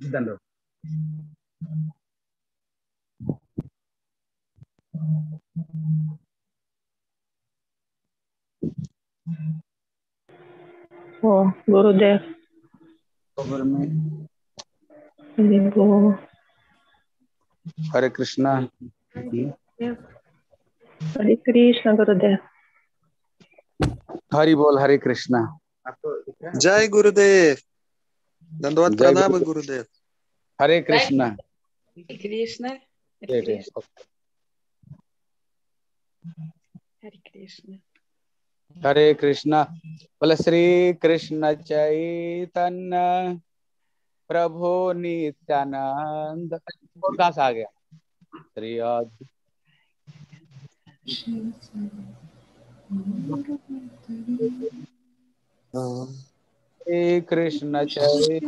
दंडो ओ गुरुदेव खबर में देखो हरे कृष्णा हरे कृष्ण गुरुदेव हरि बोल हरे कृष्णा जय गुरुदेव दंडवत प्रणाम गुरुदेव। हरे कृष्णा कृष्ण। हरे कृष्ण हरे कृष्णा बोले श्री कृष्ण चैतन्य प्रभु नित्यानंद कहाँ से आ गया? श्री अद्वैत श्री कृष्ण चैतन्य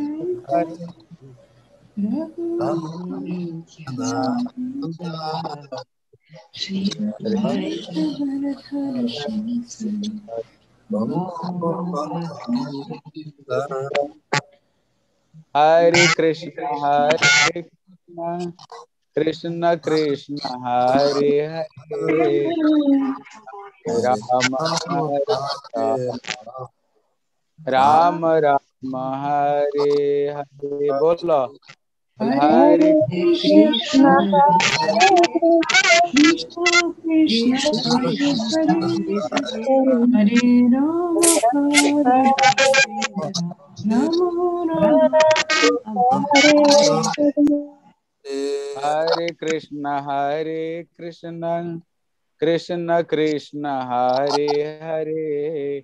हरे कृष्ण हरे कृष्ण कृष्ण कृष्ण हरे हरे। राम हरे राम। राम राम, हरे हरे, बोलो। हरे कृष्ण हरे कृष्ण हरे कृष्ण कृष्ण कृष्ण, हरे हरे।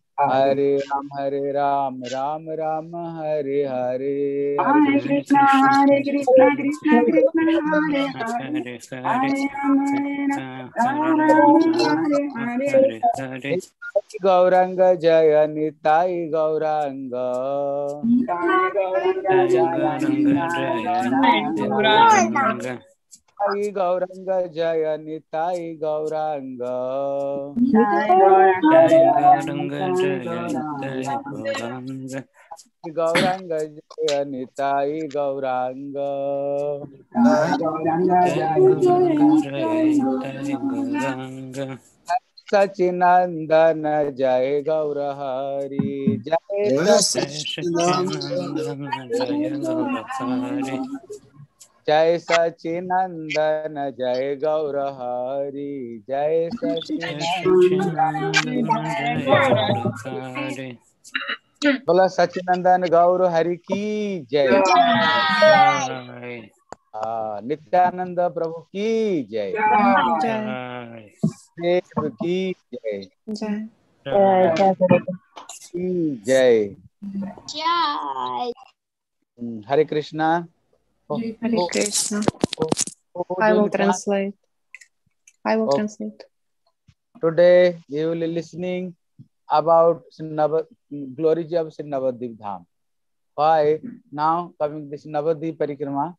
हरे राम हरे राम राम राम हरे हरे। हरे हरे कृष्ण हरे कृष्ण कृष्ण कृष्ण हरे हरे। हरे राम हरे हरे गौरंग जय निताई गौरांग। जय गौरंग जय जय गौरंग। ताई गौरंग जय निताई गौरंग। गौरंग जय निताई गौरंग सचिनंदन जय गौर हरि जय सचिनंदन। जय गौर हरि जय सचिनंदन जय गौर हरि जय सचिनंदन बोला सचिनंदन गौर हरि की जय। नित्यानंद प्रभु की जय। जय देव की जय। जय। जय जय। की जय। हरे Krishna. Hare oh, Krishna. oh, oh, I will translate. I will translate. Today we will be listening about Nava, glories of Sri Navadvip Dham. Why now coming this Navadvip Parikrama?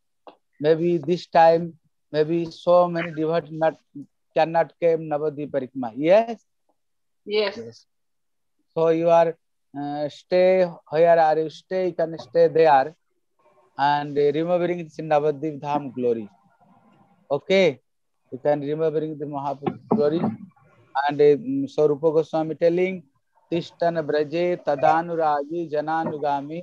Maybe this time, maybe so many devotees not cannot came Navadvip Parikrama. Yes. Yes. Yes. So you are uh, stay where are you stay? You can stay there and uh, remembering the Navadvip Dham glory. Okay, you can remembering the Mahaprabhu glory and uh, so Rupa Goswami telling Tishtan Braje Tadanuragi Jananugami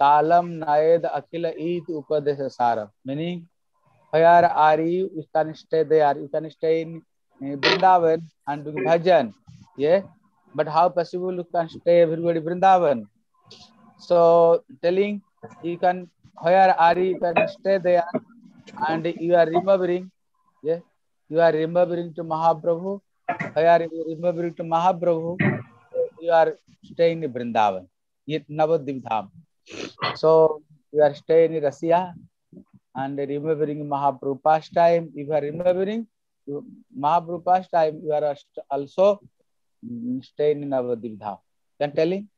Kalam Nayed Akila Eat Upadesha Sara. Meaning, where are you? You can stay there. You can stay in uh, Vrindavan and do bhajan. Yeah. But how possible you can stay everybody Vrindavan? So telling you can where are you? Can stay there and you are remembering. Yeah. You are remembering to Mahaprabhu. Where you are remembering to Mahaprabhu, you are staying in Vrindavan. Yet Navadvip Dham. So you are staying in Russia and remembering Mahaprabhu pastime. If you are remembering Mahaprabhu pastime, you are also mm, staying in Navadvip Dham. Can telling?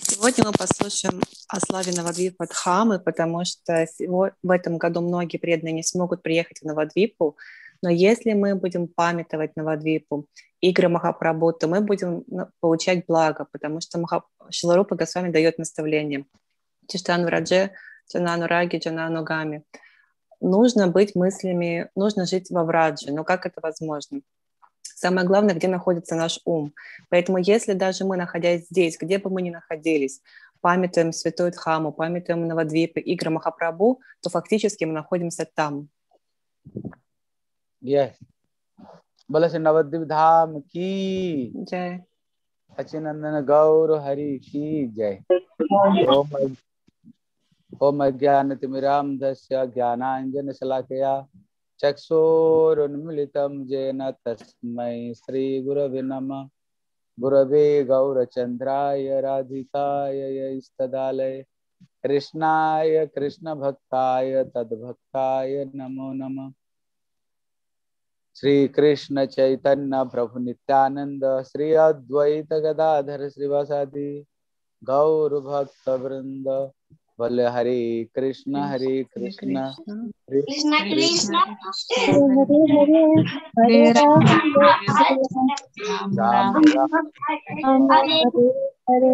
Сегодня мы послушаем о славе Навадвипа Дхамы, потому что в этом году многие преданные не смогут приехать в Навадвипу. Но если мы будем памятовать Навадвипу, игры Махапрабху, то мы будем ну, получать благо, потому что Маха... Шиларупа Госвами дает наставление. Тиштан Врадже, Джанану Раги, Джанану Гами. Нужно быть мыслями, нужно жить во Врадже. Но как это возможно? Самое главное, где находится наш ум. Поэтому если даже мы, находясь здесь, где бы мы ни находились, памятуем Святой Дхаму, памятуем Навадвипы, Игры Махапрабху, то фактически мы находимся там. Yes. Баласи Навадвип Dham ki. Jai. Achinandana Gaur Hari ki jai. Om Ajnana Timiram Dasya Jnana Anjana Salakaya. चक्षुरुन्मिलितं येन तस्मै श्रीगुरवे नमः। गुरवे गौरचन्द्राय राधिकाय यैस्तदालय। कृष्णभक्ताय तद्भक्ताय नमो नमः। श्री कृष्ण चैतन्य प्रभु नित्यानंद श्री अद्वैत गदाधर श्रीवासादि गौर भक्त वृंद बोले Hare Krishna Hare Krishna Krishna Krishna. Hare Hare Hare Ram Hare Ram Ram. Ram Hare. Hare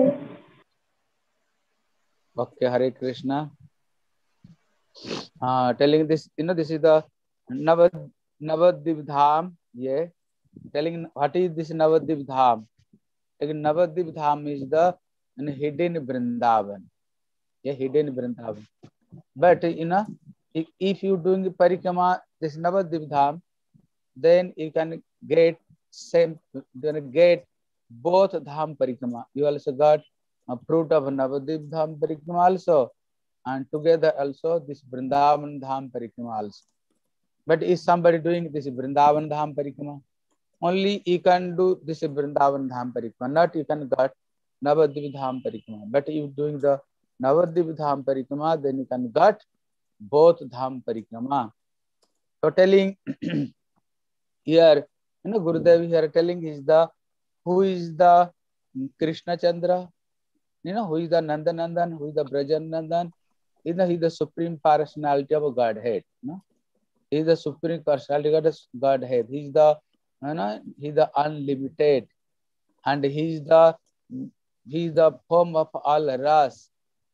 okay Hare Krishna. हाँ telling this you know this is the नव नवद्वीप धाम ये telling what is this Navadvip Dham? लेकिन Navadvip Dham is the hidden Vrindavan. a hidden Vrindavan. But you know, if, if you doing parikama, this Navadvipdham, then you can get same, you can get both dham parikama. You also got a fruit of Navadvip dham parikama also, and together also this Vrindavan dham parikama also. But is somebody doing this Vrindavan dham parikama? Only you can do this Vrindavan dham parikama, not you can get Navadvip parikama. But you doing the Navadvip Dham parikrama दैनिकन गठ बोध धाम परिक्रमा तो telling here you know Gurudev here telling is the who is the Krishna Chandra you know who is the Nand Nandan who is the Braj Nandan in he the supreme personality of godhead no he the supreme personality of godhead he is the you know he the unlimited and he is the he is the form of all ras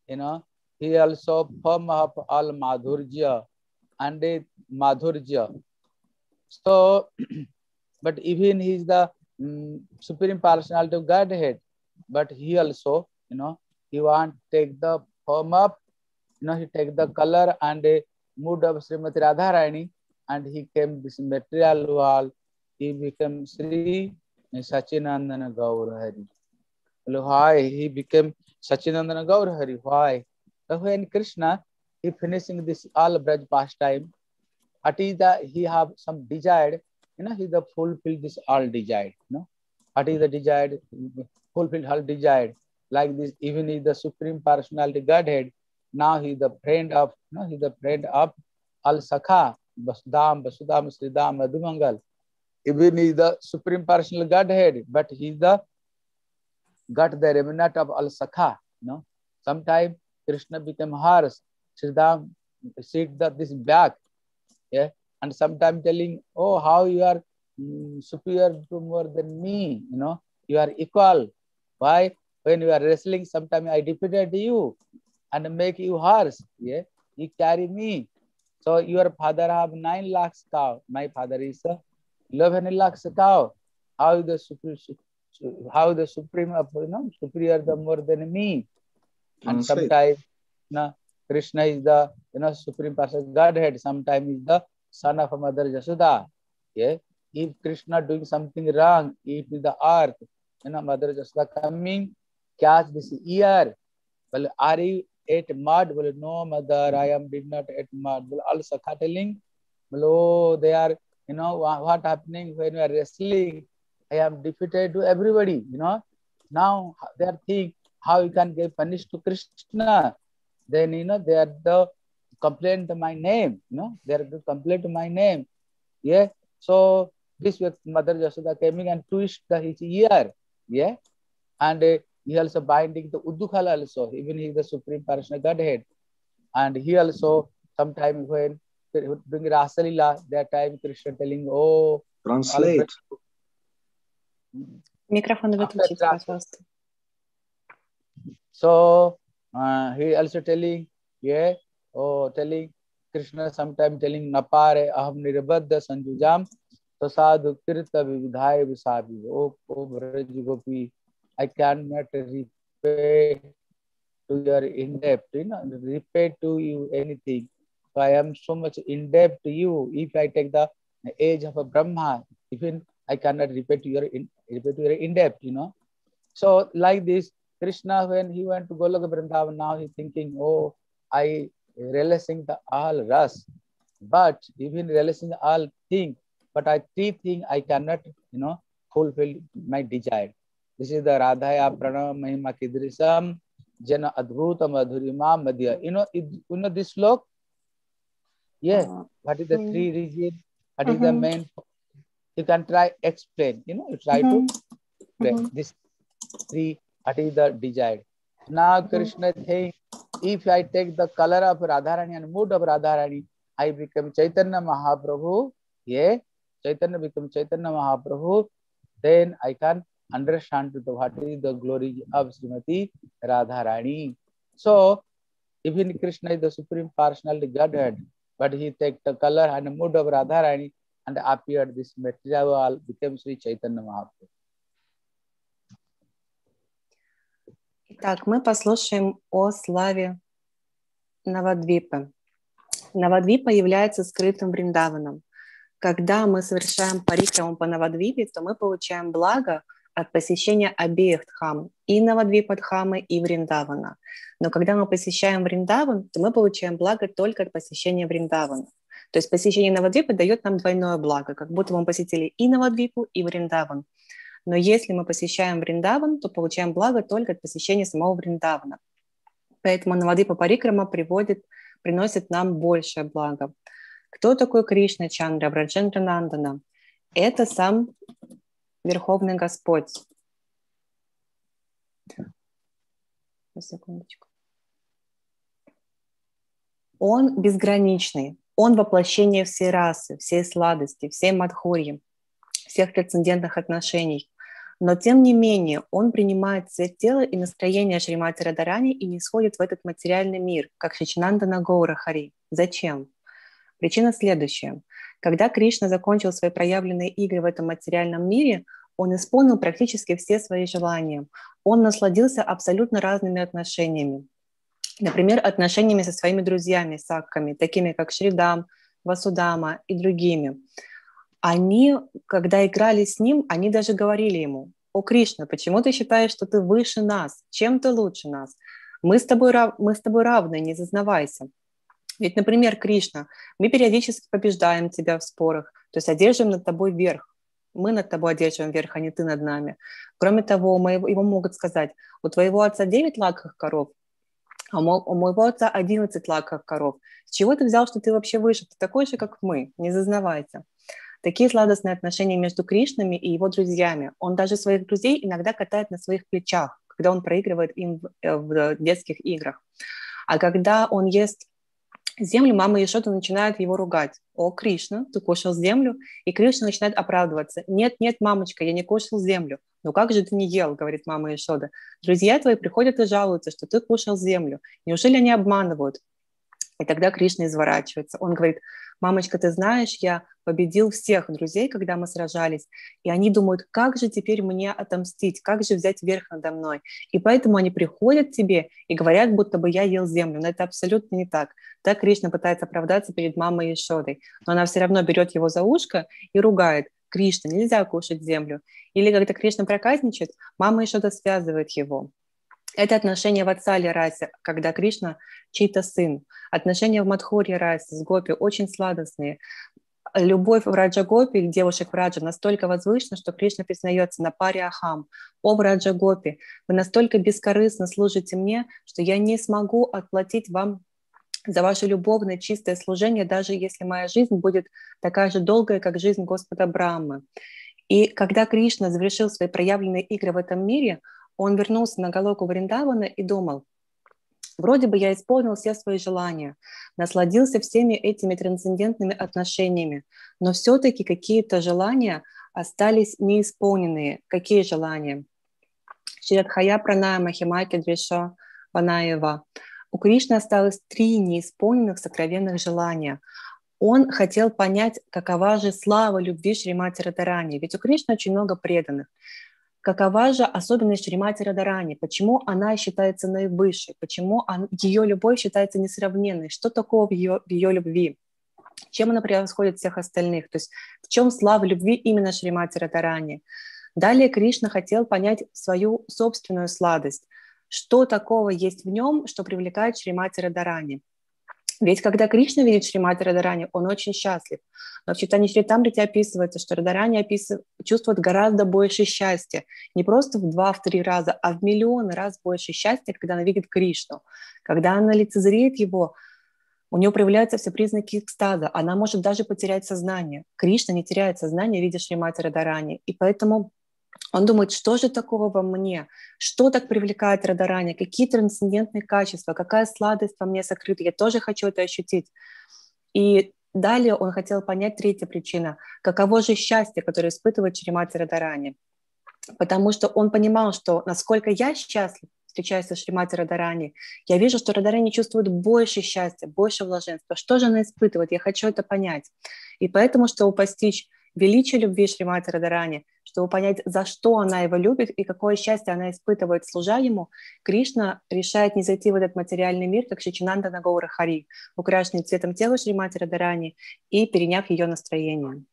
you know he also form up all madhurya and madhurya so but even he is the um, supreme personality of godhead but he also you know he want take the form up, you know he take the color and uh, mood of Srimati Radharani and he came this material world. He became Sri Sachinandana Gaur Hari. Well, Why he became Sachinandana Gaur Hari? Why? When Krishna he finishing this all Braj pastime, what is the he have some desired, you know, he the fulfill this all desired, you know. What is the desired? Fulfill all desired. Like this, even is the Supreme Personality Godhead. Now he the friend of, you know, he the friend of Al Sakha, Vasudam, Vasudam, Sridam, Madhumangal. Even he the Supreme Personal Godhead, but he the got the remnant of Al Sakha. You know, sometime Krishna became harsh. Sridam sit the this back, yeah, and sometime telling, oh, how you are mm, superior to more than me, you know, you are equal. Why? When you are wrestling, sometimes I defeated you and make you harsh. Yeah, you carry me. So your father have nine lakhs cow. My father is uh, eleven lakhs cow. How the supreme, how the supreme, you know, superior the more than me. And sometimes, you know, Krishna is the, you know, supreme person Godhead. Sometimes is the son of Mother Yashoda. Yeah. If Krishna doing something wrong, if the earth, you know, Mother Yashoda coming, catch this ear. Well, are you ate mud? Well, no, mother, I am did not eat mud. Well, Sakha telling, well, oh, they are, you know, wha- what happening when you are wrestling? I am defeated to everybody, you know. Now they are thinking how you can give punish to Krishna. Then, you know, they are the complaint to my name, you know, they are the complaint to my name. Yeah. So this was Mother Yashoda coming and twist the, his ear. Yeah. And uh, he also binding the Uddukhala also, even he is the Supreme Personal Godhead. And he also, sometime when during Rasalila, that time Krishna telling, oh, Translate. Микрофон выключите, that- пожалуйста. So uh, he also telling, yeah, oh, telling Krishna sometime telling Napare aham nirbadha sanjujam tasadu kirta vividhaya visabi. Oh, oh, Braj Gopi, I cannot repay to your in debt, you know, repay to you anything. So I am so much in debt to you. If I take the age of a Brahma, even I cannot repay to your in, repay to your in debt, you know. So like this, Krishna, when he went to Goloka Vrindavan, now he's thinking, oh, I realizing the all ras, but even realizing all thing, but I three thing I cannot, you know, fulfill my desire. This is the Radhaya Pranam Mahima Kidrisam Jana Adbhuta Madhurima Madhya. You know, it, you know this sloka? Yeah. What is the three region? What is the Mhm. main? you can try explain you know you try mm -hmm. to explain mm -hmm. this three what is the desired now mm -hmm. krishna is if i take the color of radharani and mood of radharani i become chaitanya mahaprabhu yeah chaitanya become chaitanya mahaprabhu then i can understand the what is the glory of shrimati radharani so even krishna is the supreme personality godhead but he take the color and mood of radharani and appeared this material became Sri Chaitanya Mahaprabhu. Итак, мы послушаем о славе Навадвипы. Навадвипа является скрытым Вриндаваном. Когда мы совершаем парикраму по Навадвипе, то мы получаем благо от посещения обеих Дхам, и Навадвипа Дхамы, и Вриндавана. Но когда мы посещаем Вриндаван, то мы получаем благо только от посещения Вриндавана. То есть посещение Навадвипы дает нам двойное благо, как будто мы посетили и Навадвипу, и Вриндаван. Но если мы посещаем Вриндаван, то получаем благо только от посещения самого Вриндавана. Поэтому Навадипа Парикрама приводит, приносит нам большее благо. Кто такой Кришна Чандра, Браджендра Нандана? Это сам Верховный Господь. Секундочку. Он безграничный. Он воплощение всей расы, всей сладости, всей мадхурьи, всех трансцендентных отношений. Но тем не менее он принимает цвет тела и настроение Шримати Радарани и не сходит в этот материальный мир, как Шичинанда Нагоура Хари. Зачем? Причина следующая. Когда Кришна закончил свои проявленные игры в этом материальном мире, он исполнил практически все свои желания. Он насладился абсолютно разными отношениями. Например, отношениями со своими друзьями, сакками, такими как Шридам, Васудама и другими. Они, когда играли с ним, они даже говорили ему, «О, Кришна, почему ты считаешь, что ты выше нас? Чем ты лучше нас? Мы с тобой, рав... мы с тобой равны, не зазнавайся». Ведь, например, Кришна, мы периодически побеждаем тебя в спорах, то есть одерживаем над тобой верх. Мы над тобой одерживаем верх, а не ты над нами. Кроме того, мы, ему могут сказать, у твоего отца 9 лаковых коров, а у моего отца 11 лаковых коров. С чего ты взял, что ты вообще выше? Ты такой же, как мы, не зазнавайся. Такие сладостные отношения между Кришнами и его друзьями. Он даже своих друзей иногда катает на своих плечах, когда он проигрывает им в, э, в детских играх. А когда он ест землю, Ешода начинает его ругать. «О, Кришна, ты кушал землю?» И Кришна начинает оправдываться. «Нет, нет, мамочка, я не кушал землю». «Ну как же ты не ел?» — говорит мама Ешода. «Друзья твои приходят и жалуются, что ты кушал землю. Неужели они обманывают?» И тогда Кришна изворачивается. Он говорит, мамочка, ты знаешь, я победил всех друзей, когда мы сражались, и они думают, как же теперь мне отомстить, как же взять верх надо мной. И поэтому они приходят к тебе и говорят, будто бы я ел землю. Но это абсолютно не так. Так Кришна пытается оправдаться перед мамой Ишодой, но она все равно берет его за ушко и ругает. Кришна, нельзя кушать землю. Или когда Кришна проказничает, мама Ишода связывает его. Это отношение в Ацале расе, когда Кришна чей-то сын. Отношения в Мадхуре расе с Гопи очень сладостные. Любовь в Раджагопи, девушек в Раджа, настолько возвышена, что Кришна признается на паре Ахам. О, Раджагопи, вы настолько бескорыстно служите мне, что я не смогу отплатить вам за ваше любовное чистое служение, даже если моя жизнь будет такая же долгая, как жизнь Господа Брамы. И когда Кришна завершил свои проявленные игры в этом мире, он вернулся на Галоку Вриндавана и думал, вроде бы я исполнил все свои желания, насладился всеми этими трансцендентными отношениями, но все-таки какие-то желания остались неисполненные. Какие желания? Ширадхая Праная Махимаки Дриша Ванаева. У Кришны осталось три неисполненных сокровенных желания. Он хотел понять, какова же слава любви Шримати Радарани, ведь у Кришны очень много преданных. Какова же особенность Шримати Радарани? Почему она считается наивысшей? Почему он, ее любовь считается несравненной? Что такого в ее, в ее любви? Чем она превосходит всех остальных? То есть в чем слава любви именно Шримати Радарани? Далее Кришна хотел понять свою собственную сладость. Что такого есть в нем, что привлекает Шримати Радарани? Ведь когда Кришна видит Шримати Радарани, он очень счастлив. Но в читании Шритамрити описывается, что Радарани описыв... чувствует гораздо больше счастья. Не просто в два, в три раза, а в миллионы раз больше счастья, когда она видит Кришну. Когда она лицезреет его, у нее проявляются все признаки экстаза. Она может даже потерять сознание. Кришна не теряет сознание, видя Шримати Радарани. И поэтому он думает, что же такого во мне? Что так привлекает Радарани? Какие трансцендентные качества? Какая сладость во мне сокрыта? Я тоже хочу это ощутить. И далее он хотел понять третья причина. Каково же счастье, которое испытывает Шримати Радарани? Потому что он понимал, что насколько я счастлив, встречаясь со Шримати Радарани, я вижу, что Радарани чувствует больше счастья, больше блаженства. Что же она испытывает? Я хочу это понять. И поэтому, чтобы постичь величие любви Шримати Радарани, чтобы понять, за что она его любит и какое счастье она испытывает, служа ему, Кришна решает не зайти в этот материальный мир, как Шичинанда Нагаура Хари, украшенный цветом тела Шримати Радарани и переняв ее настроение.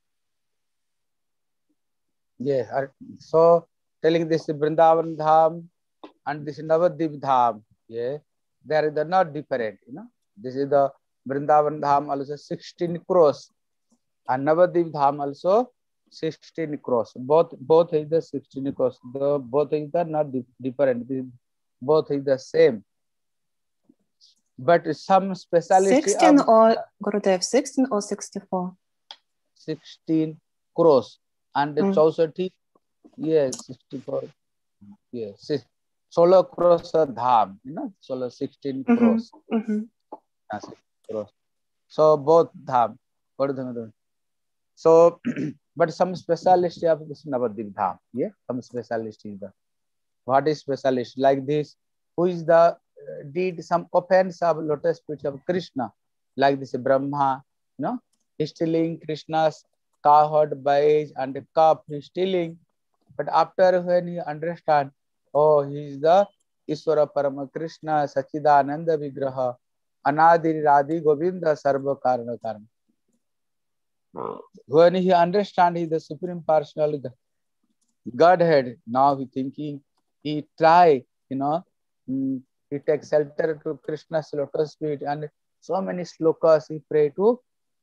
Ar- So telling this Vrindavan Dham and this Navadip Dham, yeah, there is the not different, you know. This is the Vrindavan Dham also 16 crores and Navadip Dham also 16 cross. Both both is the 16 cross. The both is the not different. Both is the same. But some speciality 16 of, or gurudev 16 or 64 16 cross. And mm. yes 64 yes 16 cross dham you know 16 mm-hmm, mm-hmm. Ah, 16 cross. mm -hmm. cross. So both dham. So but some specialist of Navadvip Dham ये some specialist is the what is specialist like this who is the did some offense of lotus feet of Krishna like this Brahma you know stealing Krishna's cowherd boys and cup stealing but after when he understand oh he is the Ishwar param Krishna Sachchidanand विग्रह अनादि राधि गोविंद सर्व कारण कारण when he understand he is the supreme personal godhead now he thinking he try you know mm, he takes shelter to krishna's lotus feet and so many slokas he pray to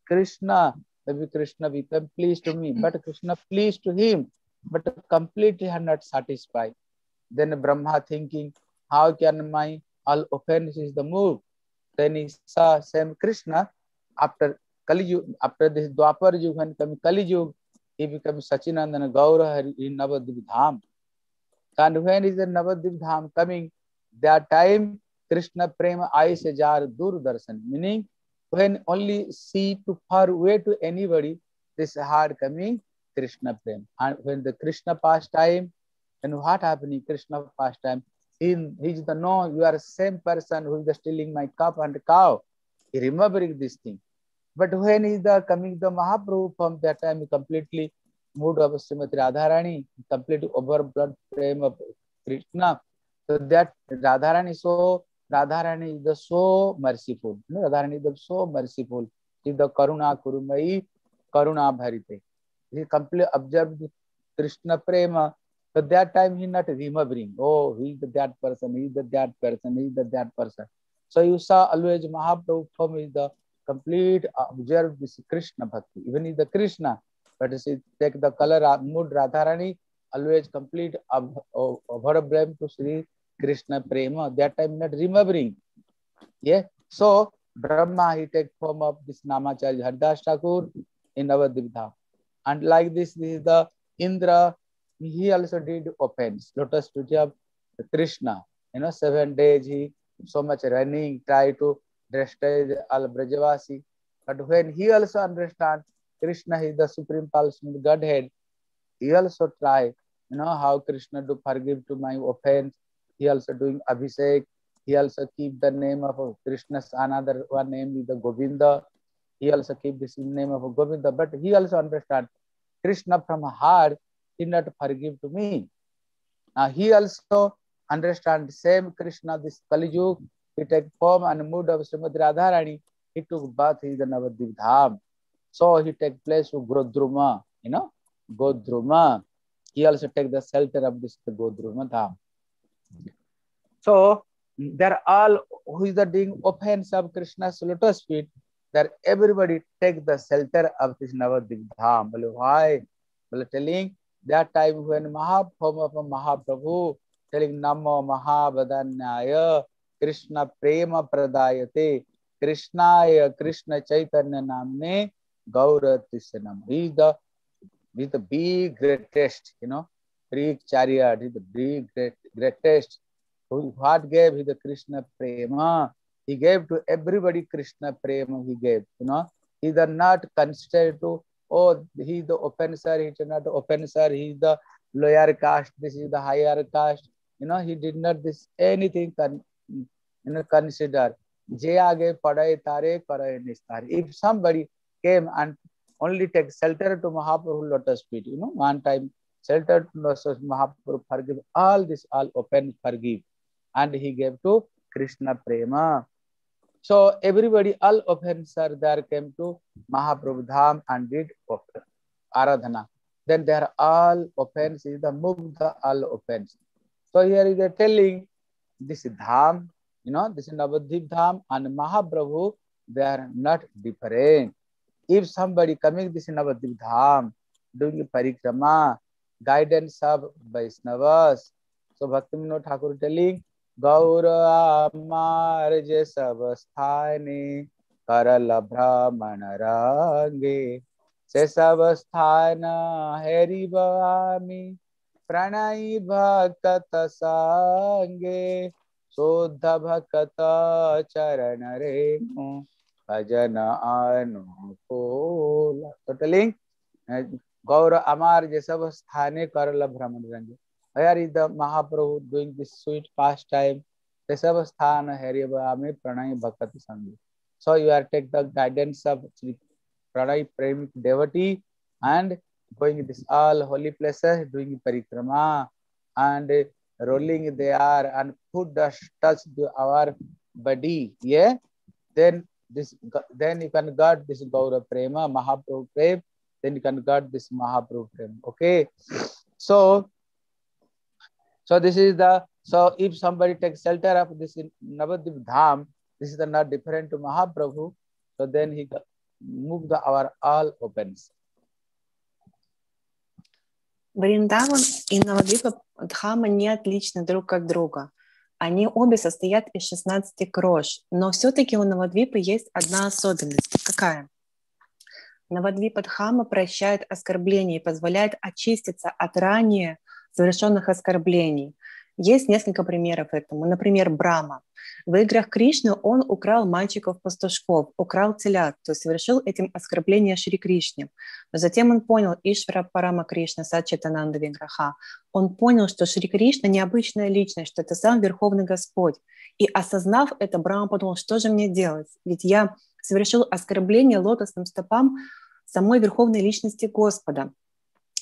krishna. Maybe krishna become pleased to me but krishna pleased to him but completely had not satisfied. Then brahma thinking how can my all offenses the move? Then he saw same krishna after Kaliyug after this Dwapar Yug and coming Kaliyug he become Sachinandan Gaur Hari Navadvip Dham and when is the Navadvip Dham coming that time Krishna prem I say jar Doordarshan meaning when only see to far way to anybody this hard coming Krishna prem and when the Krishna pastime and what happening Krishna pastime In he's the no, you are same person who is stealing my cup and cow. He remembering this thing. But when is the coming the Mahaprabhu from that time, completely moved of Srimati Radharani, completely over blood frame of Krishna. So that Radharani so Radharani is the so merciful. You know, Radharani is the so merciful. Is the Karuna Kurumai, Karuna Bharite. He completely observed Krishna Prema. So that time he not remembering, oh, he is the that person, he is the that person, he is the that person. So you saw always Mahaprabhu from is the complete uh, observe this Krishna bhakti. Even if the Krishna, but see, take the color uh, mood Radharani, always complete uh, blame to Sri Krishna Prema. That time not remembering. Yeah. So Brahma he take form of this Namacharya Hardas Thakur in our Divdha. And like this, this is the Indra, he also did offense. Lotus feet of Krishna. You know, seven days he so much running, try to destroy all Brajavasi. But when he also understand Krishna is the supreme personal Godhead, he also try, you know, how Krishna to forgive to my offense. He also doing Abhishek. He also keep the name of Krishna's another one name is the Govinda. He also keep this name of Govinda. But he also understand Krishna from heart did not forgive to me. Now he also understand same Krishna, this Kali Yuga, he take form and mood of Srimati Radharani, he took birth in the Navadvip Dham. So he take place of Grodruma, you know, Godruma. He also take the shelter of this Godruma Dham. So they're all who is the doing offense of Krishna's lotus feet, that everybody take the shelter of this Navadvip Dham. Why? Well, telling that time when Mahaprabhu Mahaprabhu telling Namo Mahabadanyaya Krishna Prema Pradayate Krishnaya Krishna Chaitanya Namne Gauratisyanam. He is the, he is the big greatest, you know, big chariot, he is the big great, greatest. Who, what gave he the Krishna Prema? He gave to everybody Krishna Prema he gave, you know. He is not considered to, oh, he is the offenser, he is not the offenser, he is the lower caste, this is the higher caste. You know, he did not this anything you know, consider. Je aage padai tare karai nistar. If somebody came and only take shelter to Mahaprabhu lotus feet, you know, one time shelter to lotus Mahaprabhu forgive all this, all open forgive. And he gave to Krishna Prema. So everybody, all offenser there came to Mahaprabhu Dham and did Aradhana. Then they are all offense is the Mugdha all offense. So here is they telling this Dham, you know, this is Navadvip Dham and Mahaprabhu, they are not different. If somebody coming this Navadvip Dham, doing parikrama, guidance of Vaisnavas, so Bhakti Vinod Thakur telling, Gaura Amar je sabasthane karala brahmana range se sabasthana heri bhavami प्रणयी भक्त संगे शोध भक्त चरण रे भजन आनु टोटलिंग गौर अमार जे सब स्थाने करल भ्रमण रंग हर is the Mahaprabhu doing this sweet pastime ते सब स्थान हरिबा में प्रणय भक्त संगे so you are take the guidance of pranay Pranay devotee and going this all holy places, doing parikrama and rolling there and food dust touch the, our body, yeah, then this then you can guard this Gaura Prema, Mahaprabhu then you can guard this Mahaprabhu. Okay. So so this is the so if somebody takes shelter of this in Navadip Dham, this is the not different to Mahaprabhu. So then he move the our all opens. Вриндаван и Навадвипа Дхама не отличны друг от друга. Они обе состоят из 16 крош, но все-таки у Навадвипа есть одна особенность. Какая? Навадвипа Дхама прощает оскорбления и позволяет очиститься от ранее совершенных оскорблений. Есть несколько примеров этому. Например, Брама. В играх Кришны он украл мальчиков-пастушков, украл телят, то есть совершил этим оскорбление Шри Кришне. Но затем он понял, Ишвара Парама Кришна, Сачитананда Винграха, он понял, что Шри Кришна необычная личность, что это сам Верховный Господь. И осознав это, Брама подумал, что же мне делать? Ведь я совершил оскорбление лотосным стопам самой Верховной Личности Господа.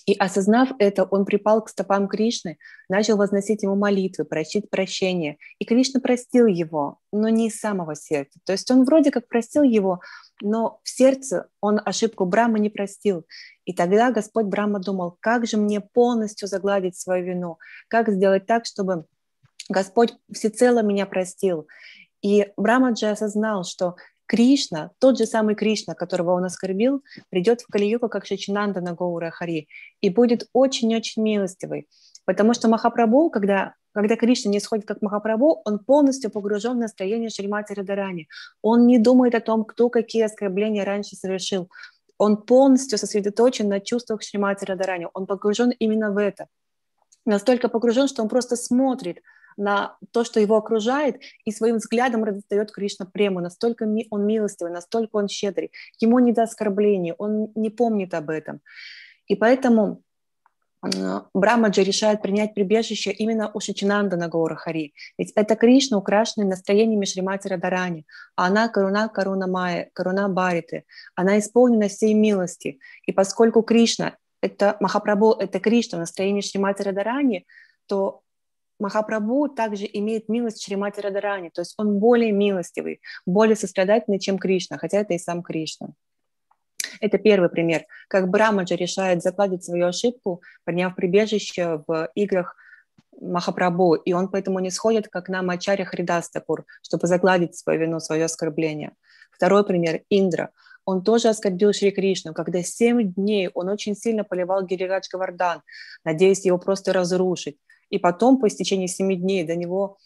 И осознав это, он припал к стопам Кришны, начал возносить ему молитвы, просить прощения. И Кришна простил его, но не из самого сердца. То есть он вроде как простил его, но в сердце он ошибку Брама не простил. И тогда Господь Брама думал, как же мне полностью загладить свою вину, как сделать так, чтобы Господь всецело меня простил. И Брамаджи осознал, что Кришна, тот же самый Кришна, которого он оскорбил, придет в Кали-югу, как Шичинанда на Гоура Хари, и будет очень-очень милостивый. Потому что Махапрабху, когда, когда Кришна не сходит как Махапрабху, он полностью погружен в настроение Шримати Радарани. Он не думает о том, кто какие оскорбления раньше совершил. Он полностью сосредоточен на чувствах Шримати Радарани. Он погружен именно в это. Настолько погружен, что он просто смотрит – на то, что его окружает, и своим взглядом раздает Кришна прему. Настолько он милостивый, настолько он щедрый. Ему не до оскорблений, он не помнит об этом. И поэтому Брамаджи решает принять прибежище именно у Шичинанда на Гаура Хари. Ведь это Кришна, украшенный настроениями Шримати Радарани. А она Каруна Каруна Майя, Каруна Бариты. Она исполнена всей милости. И поскольку Кришна, это Махапрабху, это Кришна, настроение Шримати Радарани, то Махапрабху также имеет милость Шримати Радарани, то есть он более милостивый, более сострадательный, чем Кришна, хотя это и сам Кришна. Это первый пример, как Брамаджа решает закладывать свою ошибку, приняв прибежище в играх Махапрабху, и он поэтому не сходит, как на Мачаре Хридастапур, чтобы загладить свою вину, свое оскорбление. Второй пример – Индра. Он тоже оскорбил Шри Кришну, когда семь дней он очень сильно поливал Гирирадж Гавардан, надеясь его просто разрушить. И потом, по истечении семи дней, до него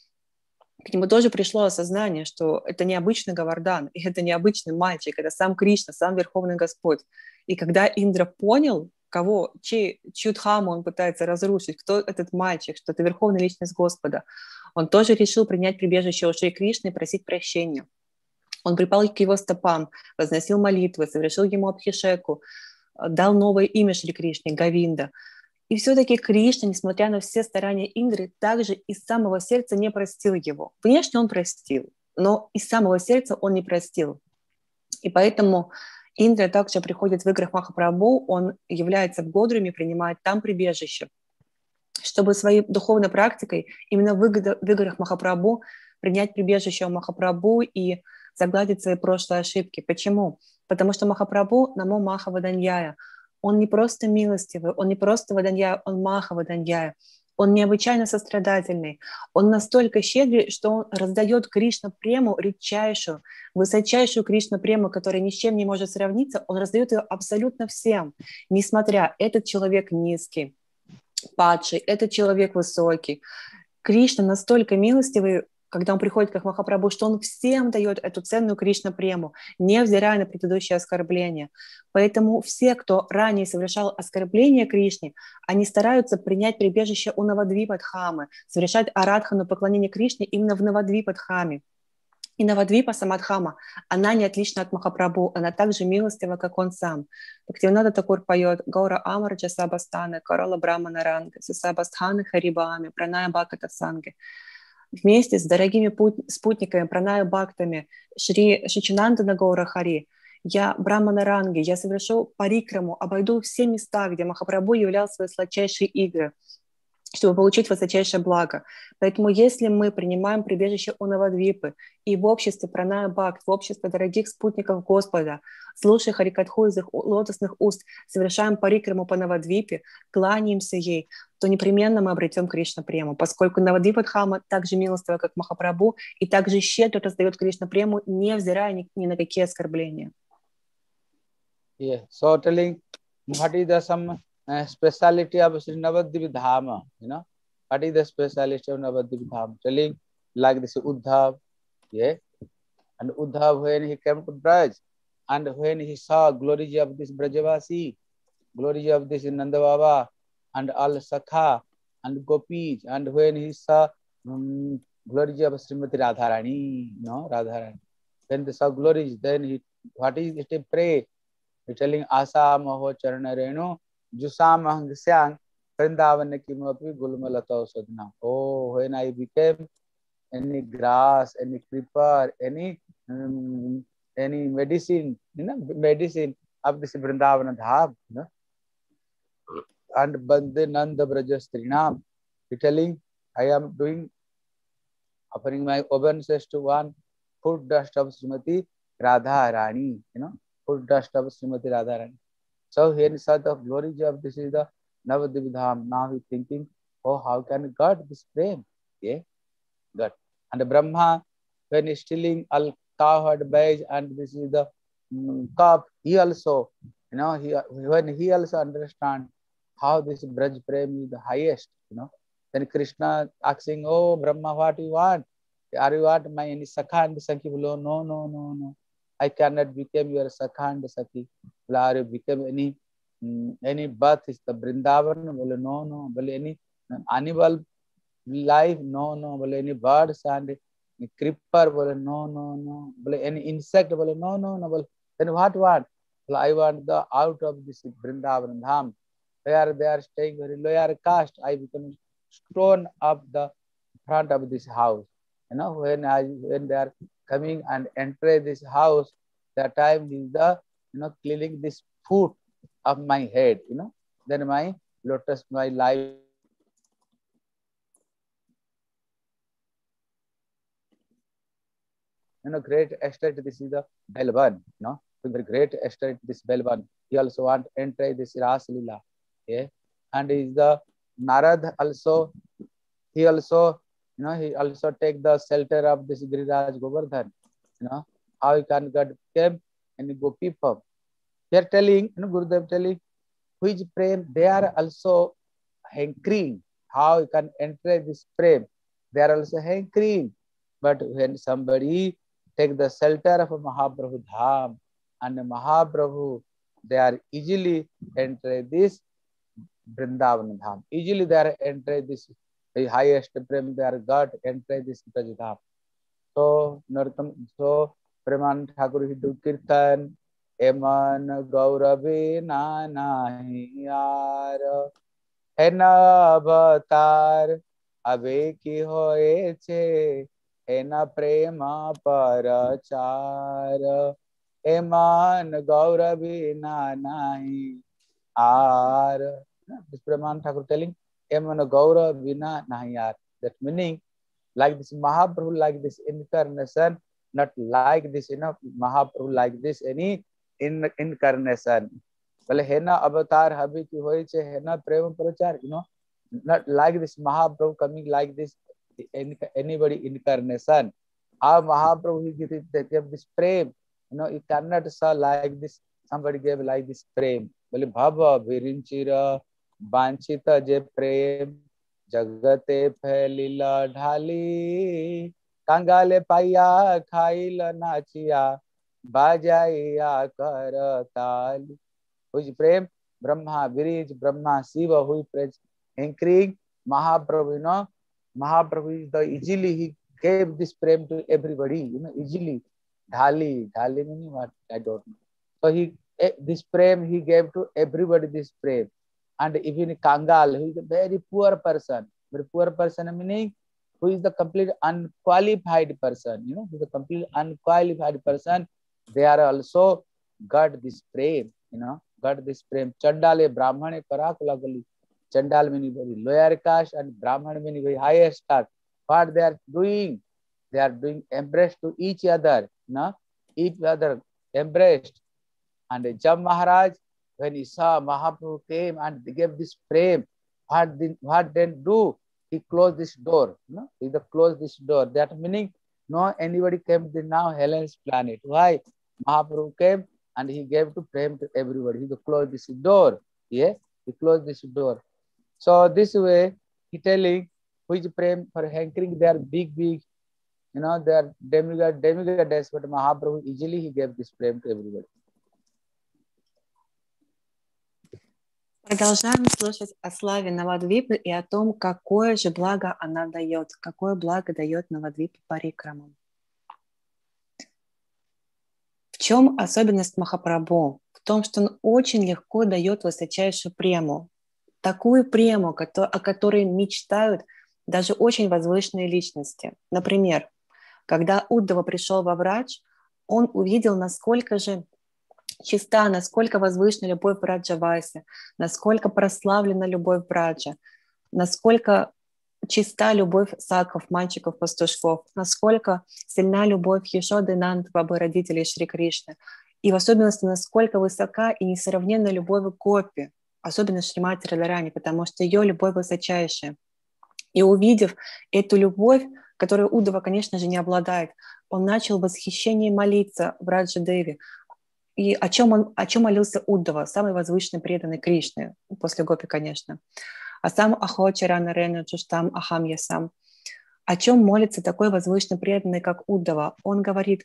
к нему тоже пришло осознание, что это необычный Гавардан, и это необычный мальчик, это сам Кришна, сам Верховный Господь. И когда Индра понял, кого, чей, чью дхаму он пытается разрушить, кто этот мальчик, что это Верховная Личность Господа, он тоже решил принять прибежище у Шри Кришны и просить прощения. Он припал к его стопам, возносил молитвы, совершил ему абхишеку, дал новое имя Шри Кришне, Гавинда – и все-таки Кришна, несмотря на все старания Индры, также из самого сердца не простил его. Внешне он простил, но из самого сердца он не простил. И поэтому Индра также приходит в играх Махапрабху, он является в Годруме, принимает там прибежище, чтобы своей духовной практикой именно в играх Махапрабху принять прибежище у Махапрабху и загладить свои прошлые ошибки. Почему? Потому что Махапрабху намо Маха Ваданьяя – он не просто милостивый, он не просто Ваданья, он Маха Ваданья. Он необычайно сострадательный. Он настолько щедрый, что он раздает Кришна прему редчайшую, высочайшую Кришна прему, которая ни с чем не может сравниться. Он раздает ее абсолютно всем, несмотря этот человек низкий, падший, этот человек высокий. Кришна настолько милостивый, когда он приходит как Махапрабху, что он всем дает эту ценную Кришна прему, невзирая на предыдущее оскорбление. Поэтому все, кто ранее совершал оскорбление Кришне, они стараются принять прибежище у Навадвипадхамы, совершать арадхану поклонение Кришне именно в Навадвипадхаме. И Навадвипа Самадхама, она не отлична от Махапрабху, она также милостива, как он сам. Бхактивинода Такур поет Гаура Амарджа Сабастаны, Карола Брамана Ранга, Сабастханы Харибами, Праная Баката Санги вместе с дорогими спутниками, пранаю бхактами, Шри Шичинанда Нагора Хари, я Брамана Ранги, я совершу парикраму, обойду все места, где Махапрабху являл свои сладчайшие игры. Чтобы получить высочайшее благо. Поэтому если мы принимаем прибежище у Навадвипы и в обществе Праная Бхакт, в обществе дорогих спутников Господа, слушая Харикатху из их лотосных уст, совершаем парикраму по Навадвипе, кланяемся ей, то непременно мы обретем Кришна прему, поскольку Навадвипа Дхама так же милостива, как Махапрабху, и также щедро раздает Кришна прему, невзирая ни, ни на какие оскорбления. Yeah. So telling uh, speciality of Sri Navadvip Dhama, you know, what is the speciality of Navadvip Dhama? Telling like this Uddhav, yeah, and Uddhav when he came to Braj, and when he saw glory of this Brajavasi, glory of this Nanda Baba, and all Sakha and Gopis, and when he saw um, glory of Srimati Radharani, know, Radharani, when they saw glories, then he what is it? He pray. He telling Asa Maho Charana Renu, जुसाम अहंग श्यांग वृंदावन की गुलमलता ओ when I became any grass any creeper any any medicine you know medicine of this Vrindavan Dham you know and बंद Nand Braj naam telling I am doing offering my obeisances to one foot dust of Shrimati Radha Rani you know foot dust of Shrimati Radha Rani So here is the glory of this is the Navadvip Dham. Now he thinking, oh, how can God this prem? Yeah, God. And Brahma, when he's stealing al cowherd beige and this is the um, cup, he also, you know, he when he also understand how this Braj Prem is the highest, you know. Then Krishna asking, Oh Brahma, what do you want? Are you want my any Sakha and Sakhi? Below? No, no, no, no. I cannot become your Sakha and Sakhi. Are you become any um, any birth is the Brindavan? Well, no, no. Well, any animal life? No, no. Well, any birds and creeper? Well, no, no, no. Well, any insect? Well, no, no, no. Well, then what want? Well, I want the out of this Brindavan Dham where they are staying very lower caste, I become stone up the front of this house. You know, when I when they are coming and enter this house, that time is the you know cleaning this foot of my head. You know, then my lotus, my life. You know, great estate. This is the Belban. You know, very great estate. This Belban. He also want enter this Ras Lila. Yeah. And is the Narad also, he also, you know, he also take the shelter of this Giriraj Govardhan, you know, how he can get came and gopi form. They are telling, you know, Gurudev telling, which prem, they are also hankering, how you can enter this prem. They are also hankering. But when somebody take the shelter of Mahaprabhu Dham and Mahaprabhu, they are easily enter this Vrindavan Dham. Easily they are enter this the highest prem they are got enter this Braj Dham. So Nartam so प्रमाण ठाकुर हिंदू कीर्तन एमन गौरवे नाना यार है न अवतार अबे की होए न प्रेम पर चार एमन गौरवे नाना आर प्रमाण ठाकुर टेलिंग एमन गौरव बिना नहीं are that meaning like this Mahaprabhu like this incarnation not like this, you know, Mahaprabhu, like this, any in, incarnation. Well, Hena Avatar Habi ki hoy che Hena Prema Prachar, you know, not like this Mahaprabhu coming like this, any, anybody incarnation. How Mahaprabhu he gave, gave this prem, you know, you cannot saw like this, somebody gave like this prem. Well, Bhava Virinchira, वांछित जे प्रेम जगते फैलिला ढाली कंगाले पाया खाइल नाचिया बाजाइया कर ताली हुज प्रेम, ब्रह्मा विरिज ब्रह्मा शिव, हुई praise anchoring Mahaprabhu no Mahaprabhu the easily he gave this prem to everybody you know easily ढाली ढाली नहीं what I don't know so he this prem he gave to everybody this prem and even kangal who is a very poor person very poor person meaning who is the complete unqualified person, you know, who is a complete unqualified person, they are also got this prem, you know, got this prem. Chandale Brahmane Karakula Gali. Chandal meaning very lower caste, and Brahman meaning very highest caste. What they are doing? They are doing embrace to each other, no? Each other embraced. And Jam Maharaj, when he saw Mahaprabhu came and gave this frame, what did what then do? He closed this door. No? He closed this door. That meaning no anybody came to now Helen's planet. Why? Mahaprabhu came and he gave to prem to everybody. He closed this door. Yeah, he closed this door. So this way he telling which prem for hankering their big, big, you know, their demigod, demigod, but Mahaprabhu easily he gave this prem to everybody. Продолжаем слушать о славе Навадвипы и о том, какое же благо она дает, какое благо дает Навадвипа Парикрамам. В чем особенность Махапрабху? В том, что он очень легко дает высочайшую прему, такую прему, о которой мечтают даже очень возвышенные личности. Например, когда Уддава пришел во врач, он увидел, насколько же чиста, насколько возвышена любовь Браджа Васи, насколько прославлена любовь Браджа, насколько чиста любовь саков, мальчиков, пастушков, насколько сильна любовь Ешоды Нанд, бабы родителей Шри Кришны, и в особенности, насколько высока и несравненна любовь Гопи, особенно Шримати Радарани, потому что ее любовь высочайшая. И увидев эту любовь, которую Удова, конечно же, не обладает, он начал в восхищении молиться в Раджа Деви. И о чем, он, о чем молился Уддава, самый возвышенный преданный Кришны, после Гопи, конечно. А сам Ахоча Рана Рена Джуштам Ахам Ясам. О чем молится такой возвышенный преданный, как Уддава? Он говорит,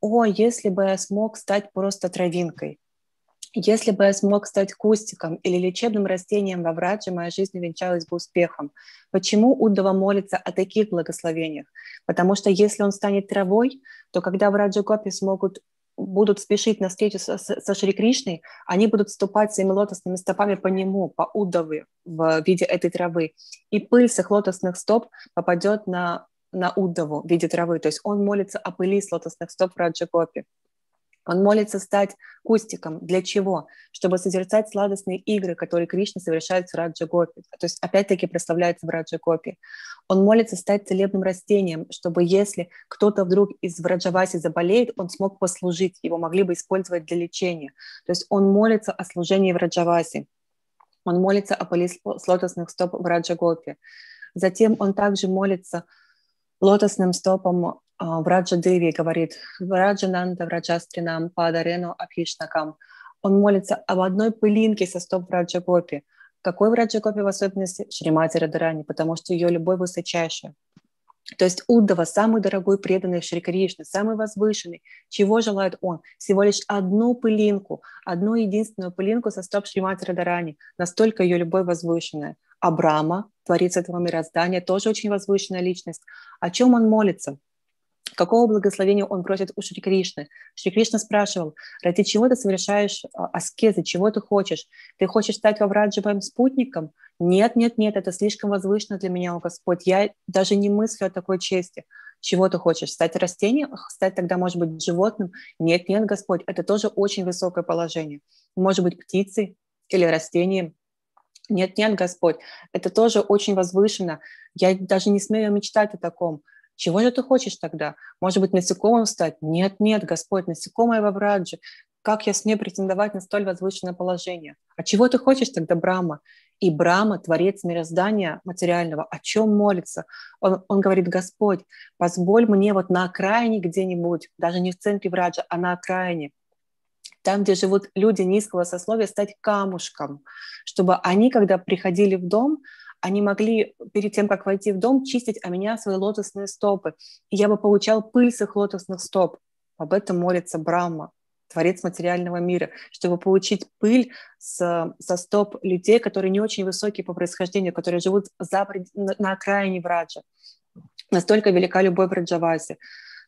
о, если бы я смог стать просто травинкой, если бы я смог стать кустиком или лечебным растением во враче, моя жизнь венчалась бы успехом. Почему Уддава молится о таких благословениях? Потому что если он станет травой, то когда враджи Гопи смогут будут спешить на встречу со, со Шри Кришной, они будут ступать своими лотосными стопами по нему, по Удовы в виде этой травы. И пыль с их лотосных стоп попадет на, на Удову в виде травы. То есть он молится о пыли с лотосных стоп в Раджагопе. Он молится стать кустиком. Для чего? Чтобы созерцать сладостные игры, которые Кришна совершает в Раджагопе. То есть опять-таки прославляется в Раджагопе. Он молится стать целебным растением, чтобы если кто-то вдруг из Враджаваси заболеет, он смог послужить, его могли бы использовать для лечения. То есть он молится о служении в Раджаваси. Он молится о полис лотосных стоп в Раджагопе. Затем он также молится лотосным стопом а, Враджа Деви говорит, Враджананда Враджастринам Падарену Абхишнакам. Он молится об одной пылинке со стоп Враджа Гопи. Какой Враджа Гопи в особенности? Шримати Радарани, потому что ее любовь высочайшая. То есть Уддава, самый дорогой преданный Шри Кришны, самый возвышенный. Чего желает он? Всего лишь одну пылинку, одну единственную пылинку со стоп Шримати Радарани. Настолько ее любовь возвышенная. Абрама, творец этого мироздания, тоже очень возвышенная личность. О чем он молится? Какого благословения он просит у Шри Кришны. Шри Кришна спрашивал, ради чего ты совершаешь а, аскезы, чего ты хочешь? Ты хочешь стать Вавраджи спутником? Нет, нет, нет, это слишком возвышенно для меня, о Господь. Я даже не мыслю о такой чести. Чего ты хочешь? Стать растением? Стать тогда, может быть, животным? Нет, нет, Господь, это тоже очень высокое положение. Может быть, птицей или растением? Нет, нет, Господь, это тоже очень возвышенно. Я даже не смею мечтать о таком. Чего же ты хочешь тогда? Может быть, насекомым стать? Нет, нет, Господь, насекомое во враджи. Как я смею претендовать на столь возвышенное положение? А чего ты хочешь тогда, Брама? И Брама, творец мироздания материального, о чем молится? Он, он говорит, Господь, позволь мне вот на окраине где-нибудь, даже не в центре враджа, а на окраине, там, где живут люди низкого сословия, стать камушком, чтобы они, когда приходили в дом, они могли перед тем, как войти в дом, чистить о меня свои лотосные стопы. И я бы получал пыль с их лотосных стоп. Об этом молится Брахма, творец материального мира, чтобы получить пыль с, со стоп людей, которые не очень высокие по происхождению, которые живут за, на, на окраине Враджа. Настолько велика любовь Раджаваси.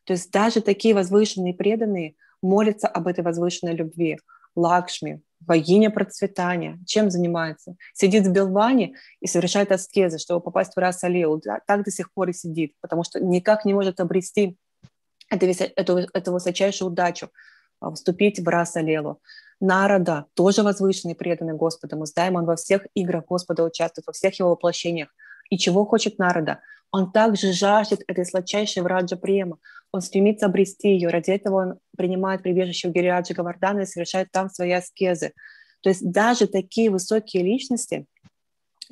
То есть даже такие возвышенные преданные молятся об этой возвышенной любви. Лакшми, богиня процветания. Чем занимается? Сидит в Белване и совершает аскезы, чтобы попасть в рас Алилу. Так до сих пор и сидит, потому что никак не может обрести эту, эту, эту высочайшую удачу, а, вступить в рас Алилу. Нарада тоже возвышенный, преданный Господа. Мы знаем, он во всех играх Господа участвует, во всех его воплощениях. И чего хочет Нарада? Он также жаждет этой сладчайшей враджа према. Он стремится обрести ее. Ради этого он принимает прибежище у Гириаджи Гавардана и совершает там свои аскезы. То есть даже такие высокие личности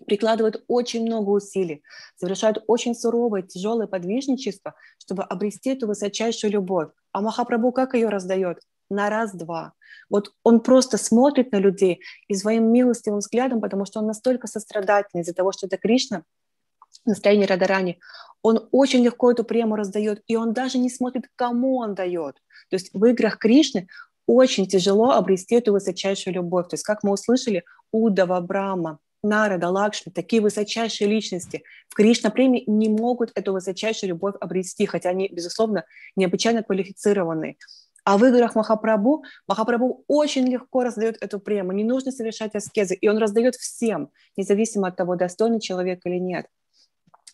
прикладывают очень много усилий, совершают очень суровое, тяжелое подвижничество, чтобы обрести эту высочайшую любовь. А Махапрабху как ее раздает? На раз-два. Вот он просто смотрит на людей и своим милостивым взглядом, потому что он настолько сострадательный из-за того, что это Кришна, настроение Радарани, он очень легко эту прему раздает, и он даже не смотрит, кому он дает. То есть в играх Кришны очень тяжело обрести эту высочайшую любовь. То есть, как мы услышали, Удава, Брама, Нарада, Лакшми, такие высочайшие личности в Кришна премии не могут эту высочайшую любовь обрести, хотя они, безусловно, необычайно квалифицированы. А в играх Махапрабху, Махапрабху очень легко раздает эту прему, не нужно совершать аскезы, и он раздает всем, независимо от того, достойный человек или нет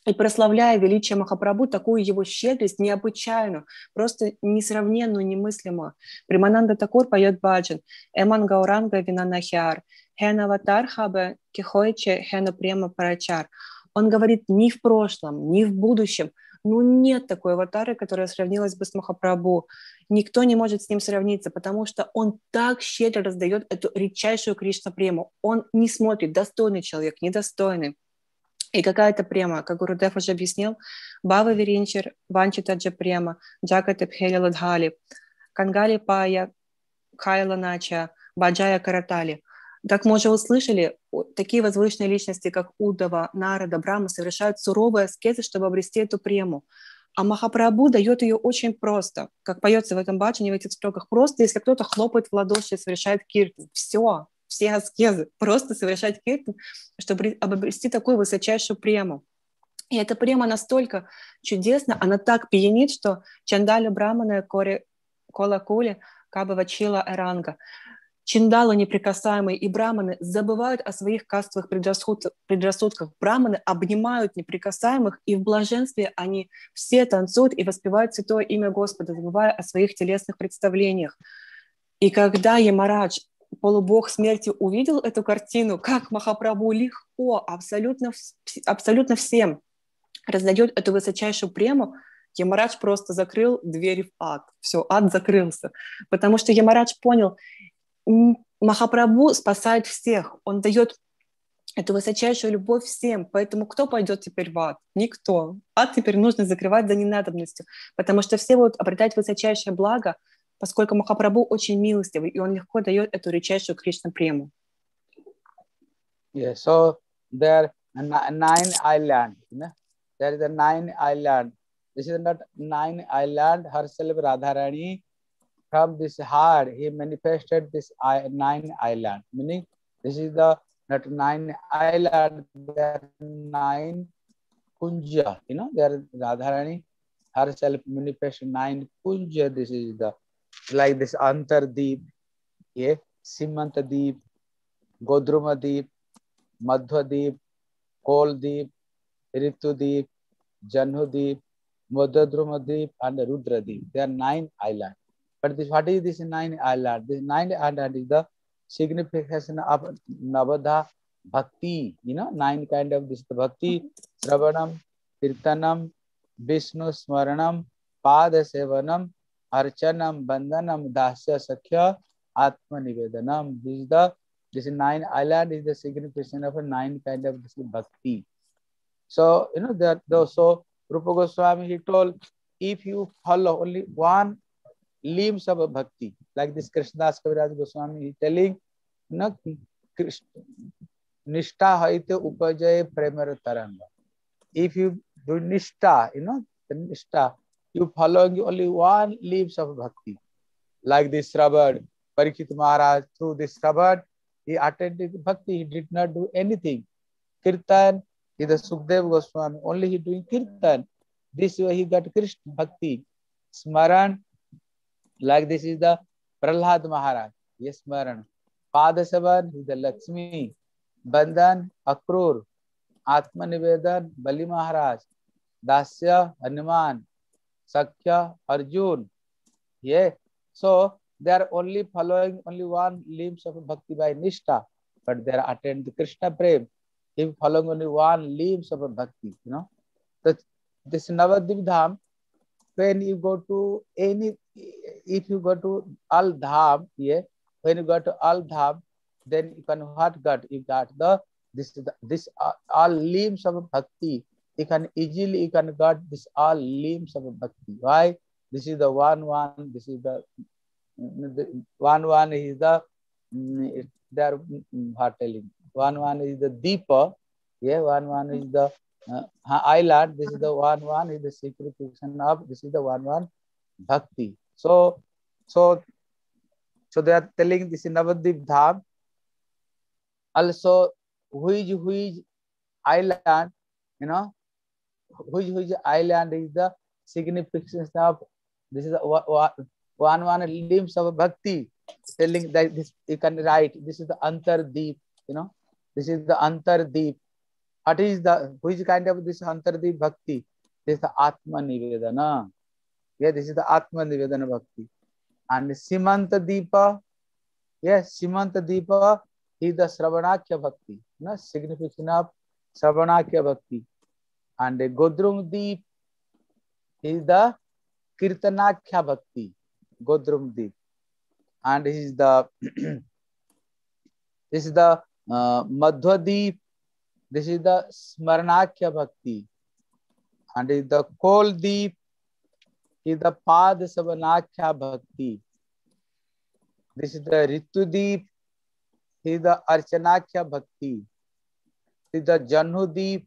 и прославляя величие Махапрабху, такую его щедрость необычайную, просто несравненную, немыслимую. Примананда Такур поет баджан «Эман Гауранга Винанахиар, Хен Аватар Хабе Кихойче Хена Према Парачар». Он говорит ни в прошлом, ни в будущем, ну нет такой аватары, которая сравнилась бы с Махапрабху. Никто не может с ним сравниться, потому что он так щедро раздает эту редчайшую Кришна прему. Он не смотрит, достойный человек, недостойный. И какая-то према, как Гурудев уже объяснил, Бава Веринчер, Ванчита Джапрема, Джаката Пхели Ладхали, Кангали Пая, Хайла Нача, Баджая Каратали. Как мы уже услышали, такие возвышенные личности, как Удава, Нарада, Брама, совершают суровые аскезы, чтобы обрести эту прему. А Махапрабху дает ее очень просто. Как поется в этом бачине, в этих строках, просто если кто-то хлопает в ладоши и совершает киртан. Все, все аскезы, просто совершать киртан, чтобы обрести такую высочайшую прему. И эта према настолько чудесна, она так пьянит, что Чандали Брамана Кори Кола Кули Кабава Чила Эранга. Чиндалы неприкасаемые и браманы забывают о своих кастовых предрассудках. Браманы обнимают неприкасаемых, и в блаженстве они все танцуют и воспевают святое имя Господа, забывая о своих телесных представлениях. И когда Ямарадж полубог смерти увидел эту картину, как Махапрабху легко, абсолютно, абсолютно всем раздает эту высочайшую прему, Ямарадж просто закрыл двери в ад. Все, ад закрылся. Потому что Ямарадж понял, Махапрабху спасает всех. Он дает эту высочайшую любовь всем. Поэтому кто пойдет теперь в ад? Никто. Ад теперь нужно закрывать за ненадобностью. Потому что все будут обретать высочайшее благо – поскольку Махапрабху очень милостивый, и он легко дает эту редчайшую Кришна прему. Yeah, so there are nine islands. You know? There is a nine island. This is not nine island. Herself Radharani from this heart he manifested this nine island. Meaning this is the not nine island. There are nine kunja. You know there Radharani herself manifested nine kunja. This is the like this Antardeep, yeah, Simantadeep, Godrumadeep, Madhwadeep, Koldeep, Ritudeep, Janhudeep, Madhadrumadeep, and Rudradeep. There are nine islands. But this, what is this nine island? This nine island is the signification of Navadha Bhakti. You know, nine kind of this Bhakti, Sravanam, Kirtanam, Vishnu Smaranam, Pada Sevanam, Atma Nivedanam. This is the this nine island is the signification of a nine kind of this bhakti. So you know that though so Rupa Goswami he told if you follow only one limbs of a bhakti, like this Krishnadas Kaviraj Goswami he telling, you know, Nishta haite upajay premar taranga. If you do Nishta, you know, the Nishta, you following only one leaves of bhakti. Like this Rabad, Parikshit Maharaj, through this Rabad, he attended bhakti, he did not do anything. Kirtan, he the Sukdev Goswami, only he doing Kirtan. This way he got Krishna bhakti. Smaran, like this is the Prahlad Maharaj, yes, Smaran. Padasavan, he the Lakshmi. Bandhan, Akrur. Atma Nivedan, Bali Maharaj. Dasya, Hanuman. Sakya, Arjun. Yeah. So they are only following only one limbs of bhakti by nishta, but they are attend the Krishna prem. If following only one limbs of bhakti, you know. So this Navadvip Dham, when you go to any, if you go to Al Dham, yeah, when you go to Al Dham, then you can what got? You got the this this uh, all limbs of bhakti. You can easily you can got this all limbs of bhakti. Why? This is the one one. This is the, the one one is the mm, they are mm. One one is the deeper. Yeah, one one is the uh, island. This is the one one is the secretion of. This is the one one bhakti. So so so they are telling this in Navadvip Dham. Also, which which island, you know, which which island is the significance of this is one one limbs of bhakti. Telling that this you can write. This is the Antardeep, you know. This is the Antardeep. What is the which kind of this Antardeep bhakti? This is the Atma Nivedana. Yeah, this is the Atma Nivedana bhakti. And Simanta Deepa, yes, Simanta Deepa is the Sravanakya bhakti, no signification of Sravanakya bhakti. And Godrung Deep is the Kirtanakya bhakti, Godrum Deep. And this is the this is the uh, Madhwadeep, this is the Smaranakya bhakti. And is the Kol Deep is the Pad Savanakya bhakti. This is the Ritudeep, is the Archanakya bhakti. This is the Janhudeep,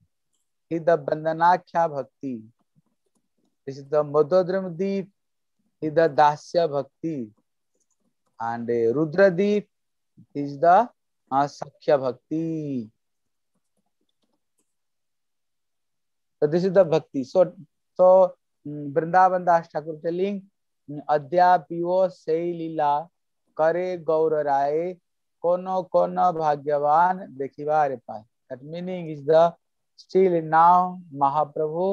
he the bhakti. This is the मधोद्रम दीप he the dasya bhakti. And रुद्रदीप is the सख्य भक्ति। तो this is the भक्ति। सो तो mm, Vrindavan Das Thakur चलिंग अद्या पीओ से लीला करे गौर राय, कोनो कोनो भाग्यवान देखिवार पाए। That meaning is the still now Mahaprabhu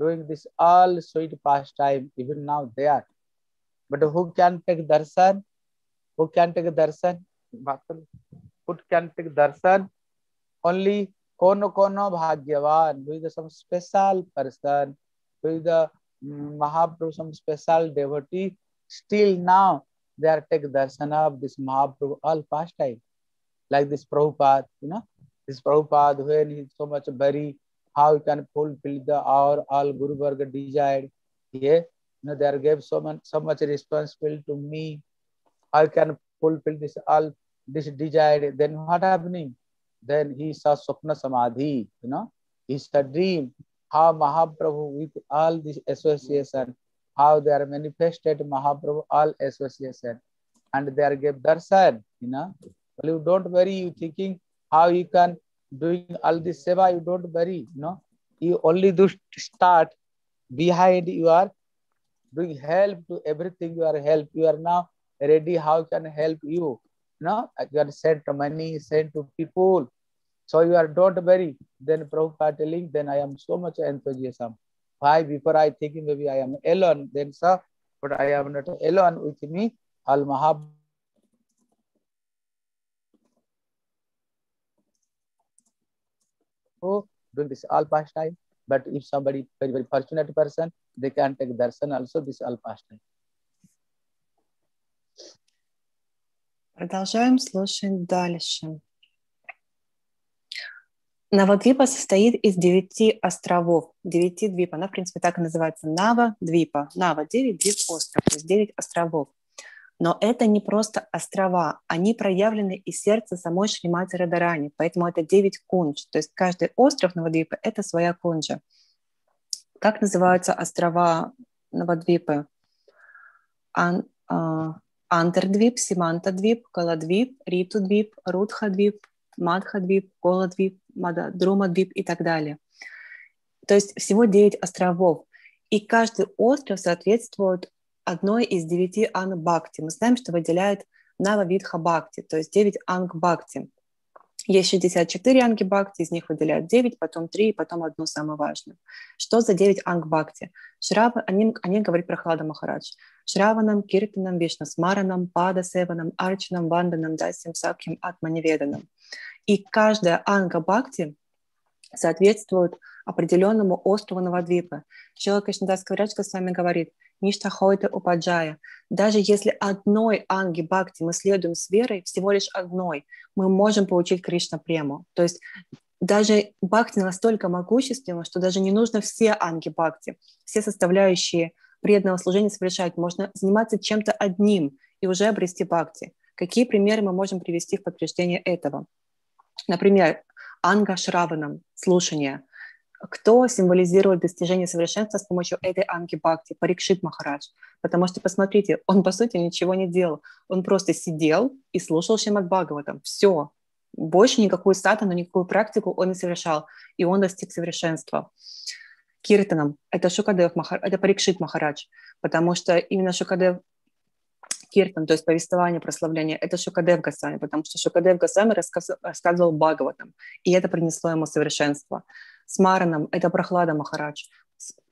doing this all sweet pastime even now they are but who can take darshan who can take darshan who can take darshan only kono kono bhagyavan who is the some special person who is the mm, Mahaprabhu some special devotee still now they are take darshan of this Mahaprabhu all pastime like this Prabhupada you know this Prabhupada when he is so much very how he can fulfill the our all Guru Varga desired yeah you know they gave so much so much responsibility to me I can fulfill this all this desired then what happening then he saw Swapna Samadhi, you know, it's a dream how Mahaprabhu with all this association, how they are manifested Mahaprabhu all association, and they are give darshan, you know. Well, you don't worry, you thinking how you can doing all this seva, you don't worry, you know. You only do start behind you are doing help to everything you are help. You are now ready, how can help you? You know, uh, you are sent money, sent to people. So you are don't worry. Then Prabhupada telling, then I am so much enthusiasm. Why? Before I thinking maybe I am alone, then sir, but I am not alone with me. Al Mahab doing this all pastime. But if somebody very very fortunate person, they can take darshan also this all pastime. Продолжаем слушать дальше. Навадвипа состоит из девяти островов, девяти двип. Она, в принципе, так и называется Нава Двипа. Нава – девять, двип – остров, то есть девять островов. Но это не просто острова, они проявлены из сердца самой Шримати Радарани, поэтому это девять кунж. То есть каждый остров Навадвипа – это своя кунджа. Как называются острова Навадвипы? Ан, а, Антардвип, Симантадвип, Каладвип, Ритудвип, Рудхадвип, Мадхадвип, Коладвип, Друмадвип и так далее. То есть всего 9 островов. И каждый остров соответствует одной из девяти анг-бхакти. Мы знаем, что выделяет Нава Видха Бхакти, то есть 9 анг-бхакти. Есть 64 анги бхакти, из них выделяют 9, потом 3, и потом одну самую важную. Что за 9 анг бхакти? Шрава, они, они говорят Прахлада Махарадж. Шраванам, Киртанам, Вишнох смаранам, Пада Севанам, Арчанам, Ванданам, Дасьям, Сакхьям, Атманиведанам. И каждая анга бхакти соответствует определенному острову Навадвипы. Шила Кришнадас Каврячка с вами говорит, Ништа Хойта Упаджая. Даже если одной анги бхакти мы следуем с верой, всего лишь одной, мы можем получить Кришна прему. То есть даже бхакти настолько могущественна, что даже не нужно все анги бхакти, все составляющие преданного служения совершать. Можно заниматься чем-то одним и уже обрести бхакти. Какие примеры мы можем привести в подтверждение этого? Например, анга шраванам, слушание. Кто символизирует достижение совершенства с помощью этой анги бхакти? Парикшит Махарадж. Потому что, посмотрите, он, по сути, ничего не делал. Он просто сидел и слушал Шимад Бхагаватам. Все. Больше никакую сатану, никакую практику он не совершал. И он достиг совершенства. Киртаном – это Шукадев Махар, это Парикшит Махарадж, потому что именно Шукадев Киртан, то есть повествование, прославление, это Шукадев Гасами, потому что Шукадев Гасами рассказ, рассказывал Бхагаватам, и это принесло ему совершенство. С Мараном это Прохлада Махарадж,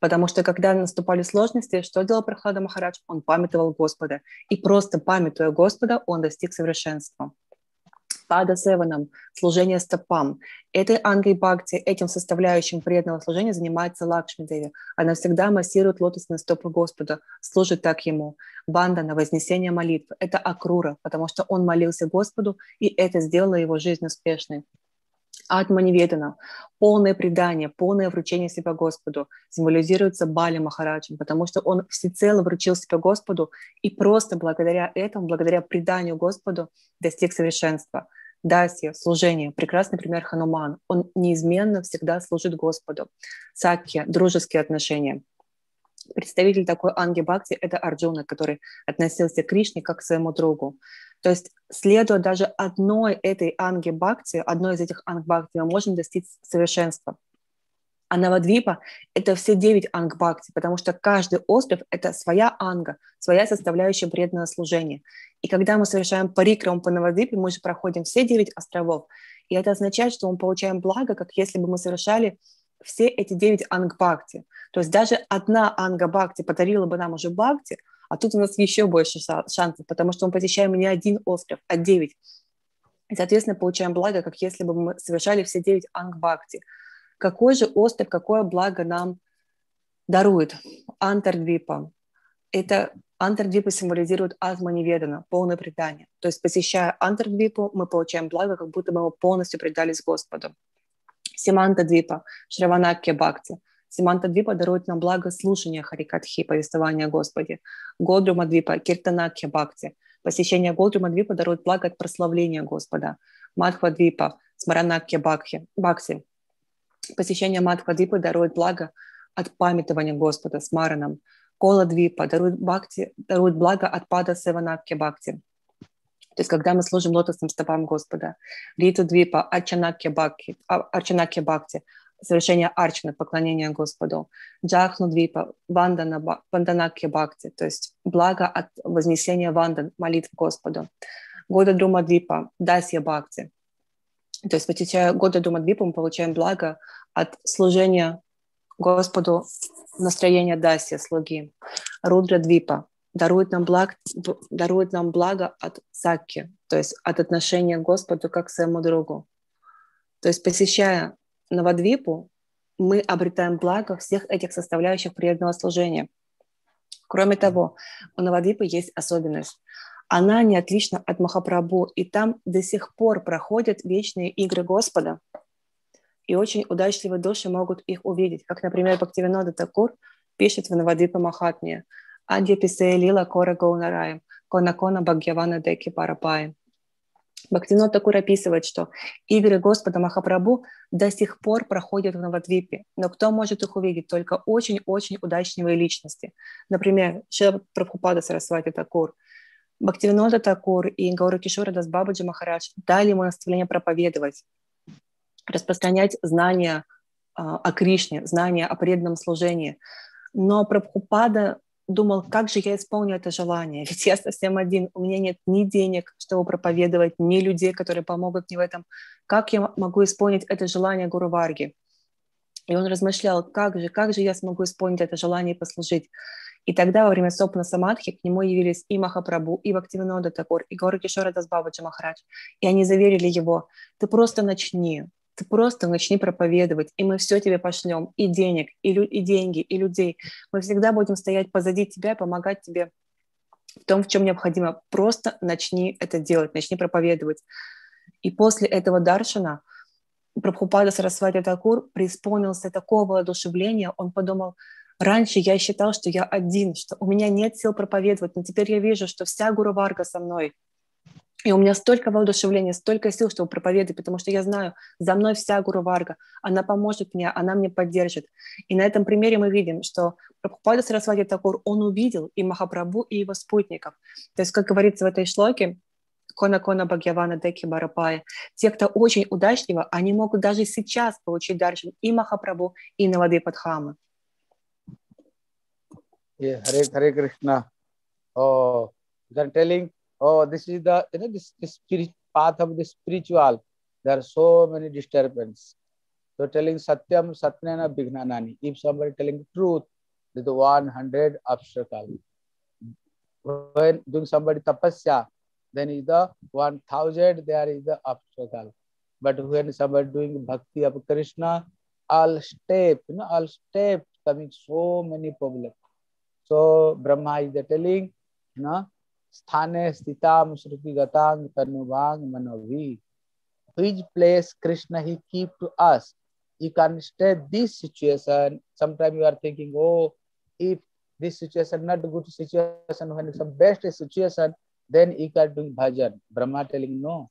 потому что когда наступали сложности, что делал Прохлада Махарадж? Он памятовал Господа, и просто памятуя Господа, он достиг совершенства. Пада Севанам, служение стопам. Этой ангой бхакти, этим составляющим преданного служения занимается Лакшми Деви. Она всегда массирует лотосные стопы Господа, служит так ему. Банда на вознесение молитв – это Акрура, потому что он молился Господу, и это сделало его жизнь успешной. Атманиведана, полное предание, полное вручение себя Господу, символизируется Бали Махараджем, потому что он всецело вручил себя Господу и просто благодаря этому, благодаря преданию Господу достиг совершенства. Дасья, служение, прекрасный пример Хануман. Он неизменно всегда служит Господу. Сакья, дружеские отношения. Представитель такой Анги Бхакти – это Арджуна, который относился к Кришне как к своему другу. То есть, следуя даже одной этой Анги Бхакти, одной из этих Анг Бхакти, мы можем достичь совершенства. А Навадвипа – это все девять анг бхакти, потому что каждый остров – это своя анга, своя составляющая преданного служения. И когда мы совершаем парикрам по Навадвипе, мы же проходим все девять островов. И это означает, что мы получаем благо, как если бы мы совершали все эти девять анг бхакти. То есть даже одна анга бхакти подарила бы нам уже бхакти, а тут у нас еще больше шансов, потому что мы посещаем не один остров, а девять. Соответственно, получаем благо, как если бы мы совершали все девять анг бхакти – какой же остров, какое благо нам дарует Антардвипа? Это Антардвипа символизирует Атманиведана, полное предание. То есть, посещая Антардвипу, мы получаем благо, как будто бы мы полностью предались Господу. Симанта Двипа, Шраванакья Бхакти. Симанта Двипа дарует нам благо слушания Харикатхи, повествования о Господе. Годрума Двипа, Киртанакья Бхакти. Посещение Годрума Двипа дарует благо от прославления Господа. Мадхва Двипа, Смаранакья Бхакти. Бхакти. Посещение Мадхвадвипы дарует благо от памятования Господа с Мараном. Кола Двипа дарует, бхакти, дарует благо от пада Севанакки Бхакти. То есть, когда мы служим лотосным стопам Господа. Риту Двипа, Арчанакки Бхакти, Арчанакки Бхакти, совершение арчны, поклонения Господу. Джахну Двипа, Вандана, Ванданакки Бхакти, то есть благо от вознесения вандан, молитв Господу. Года Друма Двипа, Дасья Бхакти, то есть, посещая годы Дума Двипа, мы получаем благо от служения Господу настроения Даси, слуги. Рудра Двипа дарует нам, благ, дарует нам благо от Сакки, то есть от отношения к Господу как к своему другу. То есть, посещая Навадвипу, мы обретаем благо всех этих составляющих преданного служения. Кроме того, у Навадвипы есть особенность она не отлична от Махапрабху, и там до сих пор проходят вечные игры Господа, и очень удачливые души могут их увидеть, как, например, Бхактивинода Такур пишет в Навадипа Махатме «Адья писея лила кора гаунарая, кона кона бхагьявана деки парапая». Бхактивинод Такур описывает, что игры Господа Махапрабху до сих пор проходят в Навадвипе, но кто может их увидеть? Только очень-очень удачливые личности. Например, Шила Прабхупада Сарасвати Такур – Бхактивинода Такур и Гауру Кишора Дас Бабаджи Махарадж дали ему наставление проповедовать, распространять знания о Кришне, знания о преданном служении. Но Прабхупада думал, как же я исполню это желание, ведь я совсем один, у меня нет ни денег, чтобы проповедовать, ни людей, которые помогут мне в этом. Как я могу исполнить это желание Гуру Варги? И он размышлял, как же, как же я смогу исполнить это желание и послужить. И тогда во время Сопна Самадхи к нему явились и Махапрабху, и Бхактивинода Такур, и Гора Кишора Дасбабаджа Махарадж. И они заверили его, ты просто начни, ты просто начни проповедовать, и мы все тебе пошлем, и денег, и, лю- и деньги, и людей. Мы всегда будем стоять позади тебя и помогать тебе в том, в чем необходимо. Просто начни это делать, начни проповедовать. И после этого даршана Прабхупада Сарасвати Такур преисполнился такого воодушевления, он подумал, раньше я считал, что я один, что у меня нет сил проповедовать, но теперь я вижу, что вся Гуру Варга со мной. И у меня столько воодушевления, столько сил, чтобы проповедовать, потому что я знаю, за мной вся Гуру Варга, она поможет мне, она мне поддержит. И на этом примере мы видим, что Прабхупада Сарасвати Такур, он увидел и Махапрабху, и его спутников. То есть, как говорится в этой шлоке, Кона Кона Бхагьявана Деки Барапая. Те, кто очень удачливо, они могут даже сейчас получить даршан и Махапрабху, и Навады Падхамы. Yeah, Hare Hare Krishna. Oh, telling, oh, this is the you know this, this spirit path of the spiritual. There are so many disturbances. So telling Satyam Satnana Bignanani. If somebody telling the truth, there's the 100 obstacle. When doing somebody tapasya, then is the 1000 there is the obstacle. But when somebody doing bhakti of Krishna, all step, you know, all step coming so many problems. So Brahma is the telling, you know, sthane stitam shruti gatang tanuvang manavi. Which place Krishna he keep to us? You can stay this situation. Sometimes you are thinking, oh, if this situation not good situation, when some best situation, then you can do bhajan. Brahma telling no.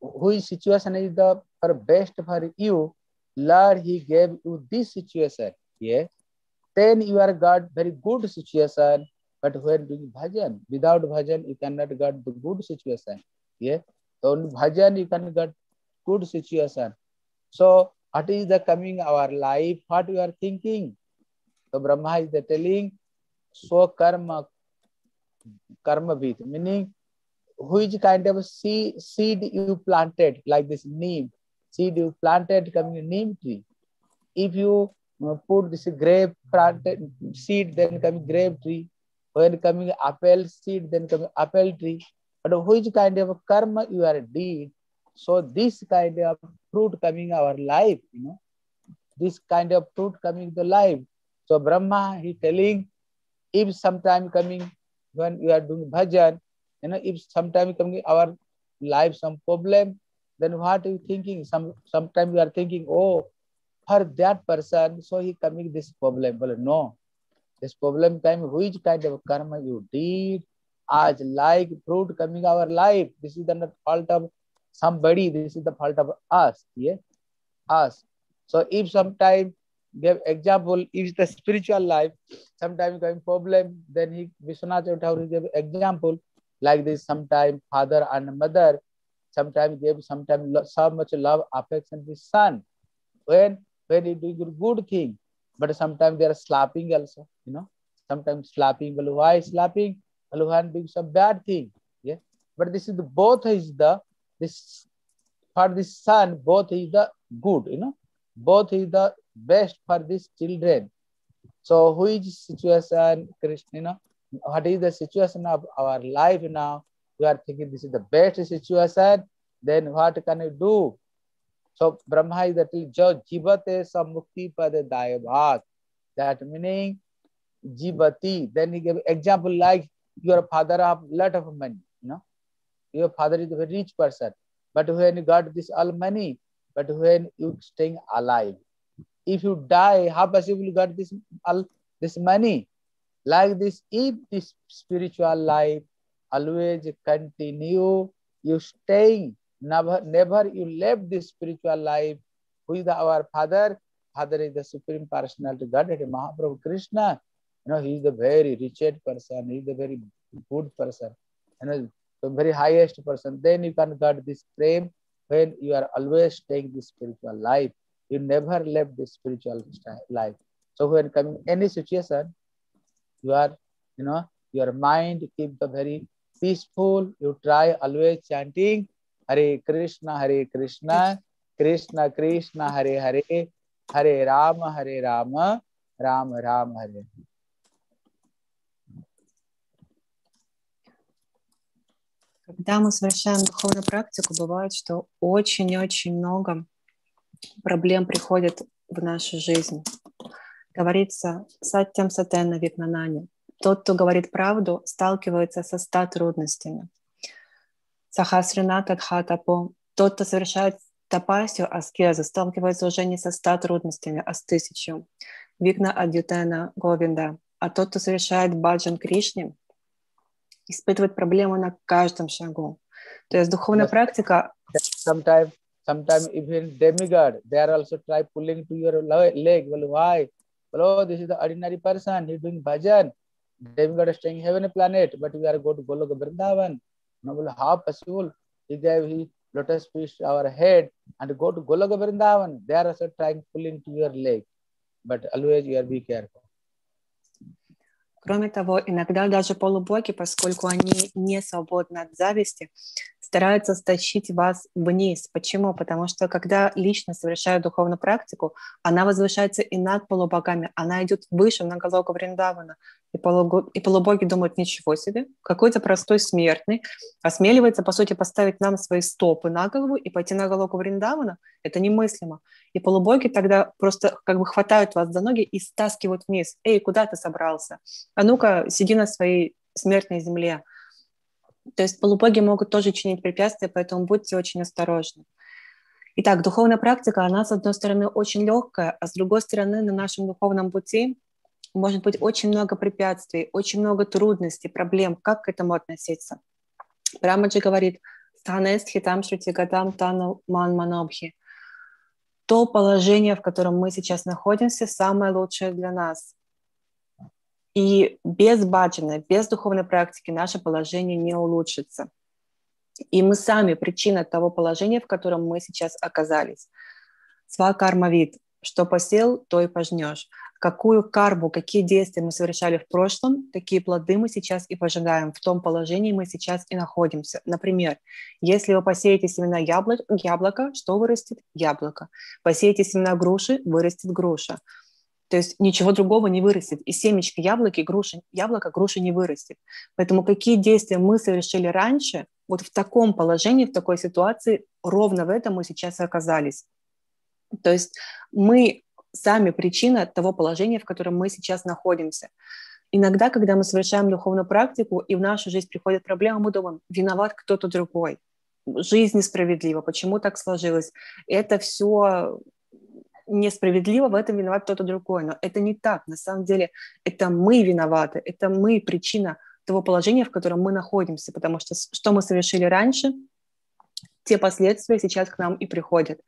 Which situation is the for best for you? Lord, he gave you this situation. Yeah then you are got very good situation. But when doing bhajan, without bhajan, you cannot get the good situation. Yeah. Only bhajan, you can get good situation. So what is the coming our life? What you are thinking? So Brahma is the telling, so karma, karma bhit, meaning which kind of seed, seed you planted, like this neem, seed you planted coming neem tree. If you uh, put this grape planted seed, then coming grape tree. When coming apple seed, then coming apple tree. But which kind of karma you are did, so this kind of fruit coming our life, you know, this kind of fruit coming to life. So Brahma, he telling, if sometime coming when we are doing bhajan, you know, if sometime coming our life some problem, then what are you thinking? Some sometime you are thinking, oh, for that person, so he coming this problem. Well, no, this problem time, which kind of karma you did, as like fruit coming our life. This is the fault of somebody. This is the fault of us. Yeah, us. So if sometime give example, if the spiritual life, sometime coming problem, then he Vishwanath Thakur give example like this. Sometime father and mother, sometime give sometime so much love, affection to son. When when he doing good thing, but sometimes they are slapping also, you know, sometimes slapping. Well, why slapping? When doing some bad thing. Yeah. But this is the both is the this for this son, both is the good, you know, both is the best for these children. So which situation, Krishna, you know, what is the situation of our life now? We are thinking this is the best situation, then what can you do? So Brahma is that jo jivate samukti pade dayabhat. That meaning jivati. Then he gave example like your father have lot of money, you know. Your father is a very rich person. But when you got this all money, but when you staying alive, if you die, how possible you got this all this money? Like this, if this spiritual life always continue, you staying never, never you left this spiritual life. The, our father? Father is the supreme personality Godhead, Mahaprabhu Krishna. You know, he is the very richest person. He is the very good person. You know, the very highest person. Then you can get this frame when you are always staying this spiritual life. You never left this spiritual life. So when coming any situation, you are, you know, your mind keep the very peaceful. You try always chanting Hare Krishna, Hare Krishna, Krishna Krishna, Hare Hare, Hare Rama, Hare Rama, Rama Rama, Hare. Когда мы совершаем духовную практику, бывает, что очень-очень много проблем приходит в нашу жизнь. Говорится «сатьям сатена випнанани». Тот, кто говорит правду, сталкивается со ста трудностями. Сахасрина тадхатапо. Тот, кто совершает тапасию, аскезу, сталкивается уже не со ста трудностями, а с тысячу. Вигна адютена говинда. А тот, кто совершает баджан Кришне, испытывает проблемы на каждом шагу. То есть духовная Yes. практика Sometimes, sometimes even demigod, they are also try pulling to your le- leg. Well, why? Well, oh, this is the ordinary person. He's doing bhajan. Demigod is staying heaven planet, but we are going to Goloka Vrindavan. No, well, how possible? He gave his lotus fish our head and go to Goloka Vrindavan. They are also trying pulling to your leg. But always you are be careful. Кроме того, иногда даже полубоги, поскольку они не свободны от зависти, стараются стащить вас вниз. Почему? Потому что когда личность совершает духовную практику, она возвышается и над полубогами, она идет выше на Галока Вриндавана. И, полуго- и полубоги думают, ничего себе, какой-то простой смертный осмеливается, по сути, поставить нам свои стопы на голову и пойти на Галоку Вриндавана. Это немыслимо. И полубоги тогда просто как бы хватают вас за ноги и стаскивают вниз. Эй, куда ты собрался? А ну-ка, сиди на своей смертной земле. То есть полубоги могут тоже чинить препятствия, поэтому будьте очень осторожны. Итак, духовная практика, она, с одной стороны, очень легкая, а с другой стороны, на нашем духовном пути может быть очень много препятствий, очень много трудностей, проблем. Как к этому относиться? Брамаджи говорит, «Станест хитам шрутигатам тану ман манобхи». То положение, в котором мы сейчас находимся, самое лучшее для нас. И без баджана, без духовной практики наше положение не улучшится. И мы сами причина того положения, в котором мы сейчас оказались. Свакармавид. Что посел, то и пожнешь. Какую карму, какие действия мы совершали в прошлом, такие плоды мы сейчас и пожинаем. В том положении мы сейчас и находимся. Например, если вы посеете семена яблок, яблока, что вырастет? Яблоко. Посеете семена груши, вырастет груша. То есть ничего другого не вырастет. И семечки яблоки, груши, яблоко, груши не вырастет. Поэтому какие действия мы совершили раньше, вот в таком положении, в такой ситуации, ровно в этом мы сейчас и оказались. То есть мы сами причина того положения, в котором мы сейчас находимся. Иногда, когда мы совершаем духовную практику, и в нашу жизнь приходят проблемы, мы думаем, виноват кто-то другой. Жизнь несправедлива, почему так сложилось? Это все несправедливо, в этом виноват кто-то другой. Но это не так. На самом деле это мы виноваты, это мы причина того положения, в котором мы находимся, потому что что мы совершили раньше, те последствия сейчас к нам и приходят.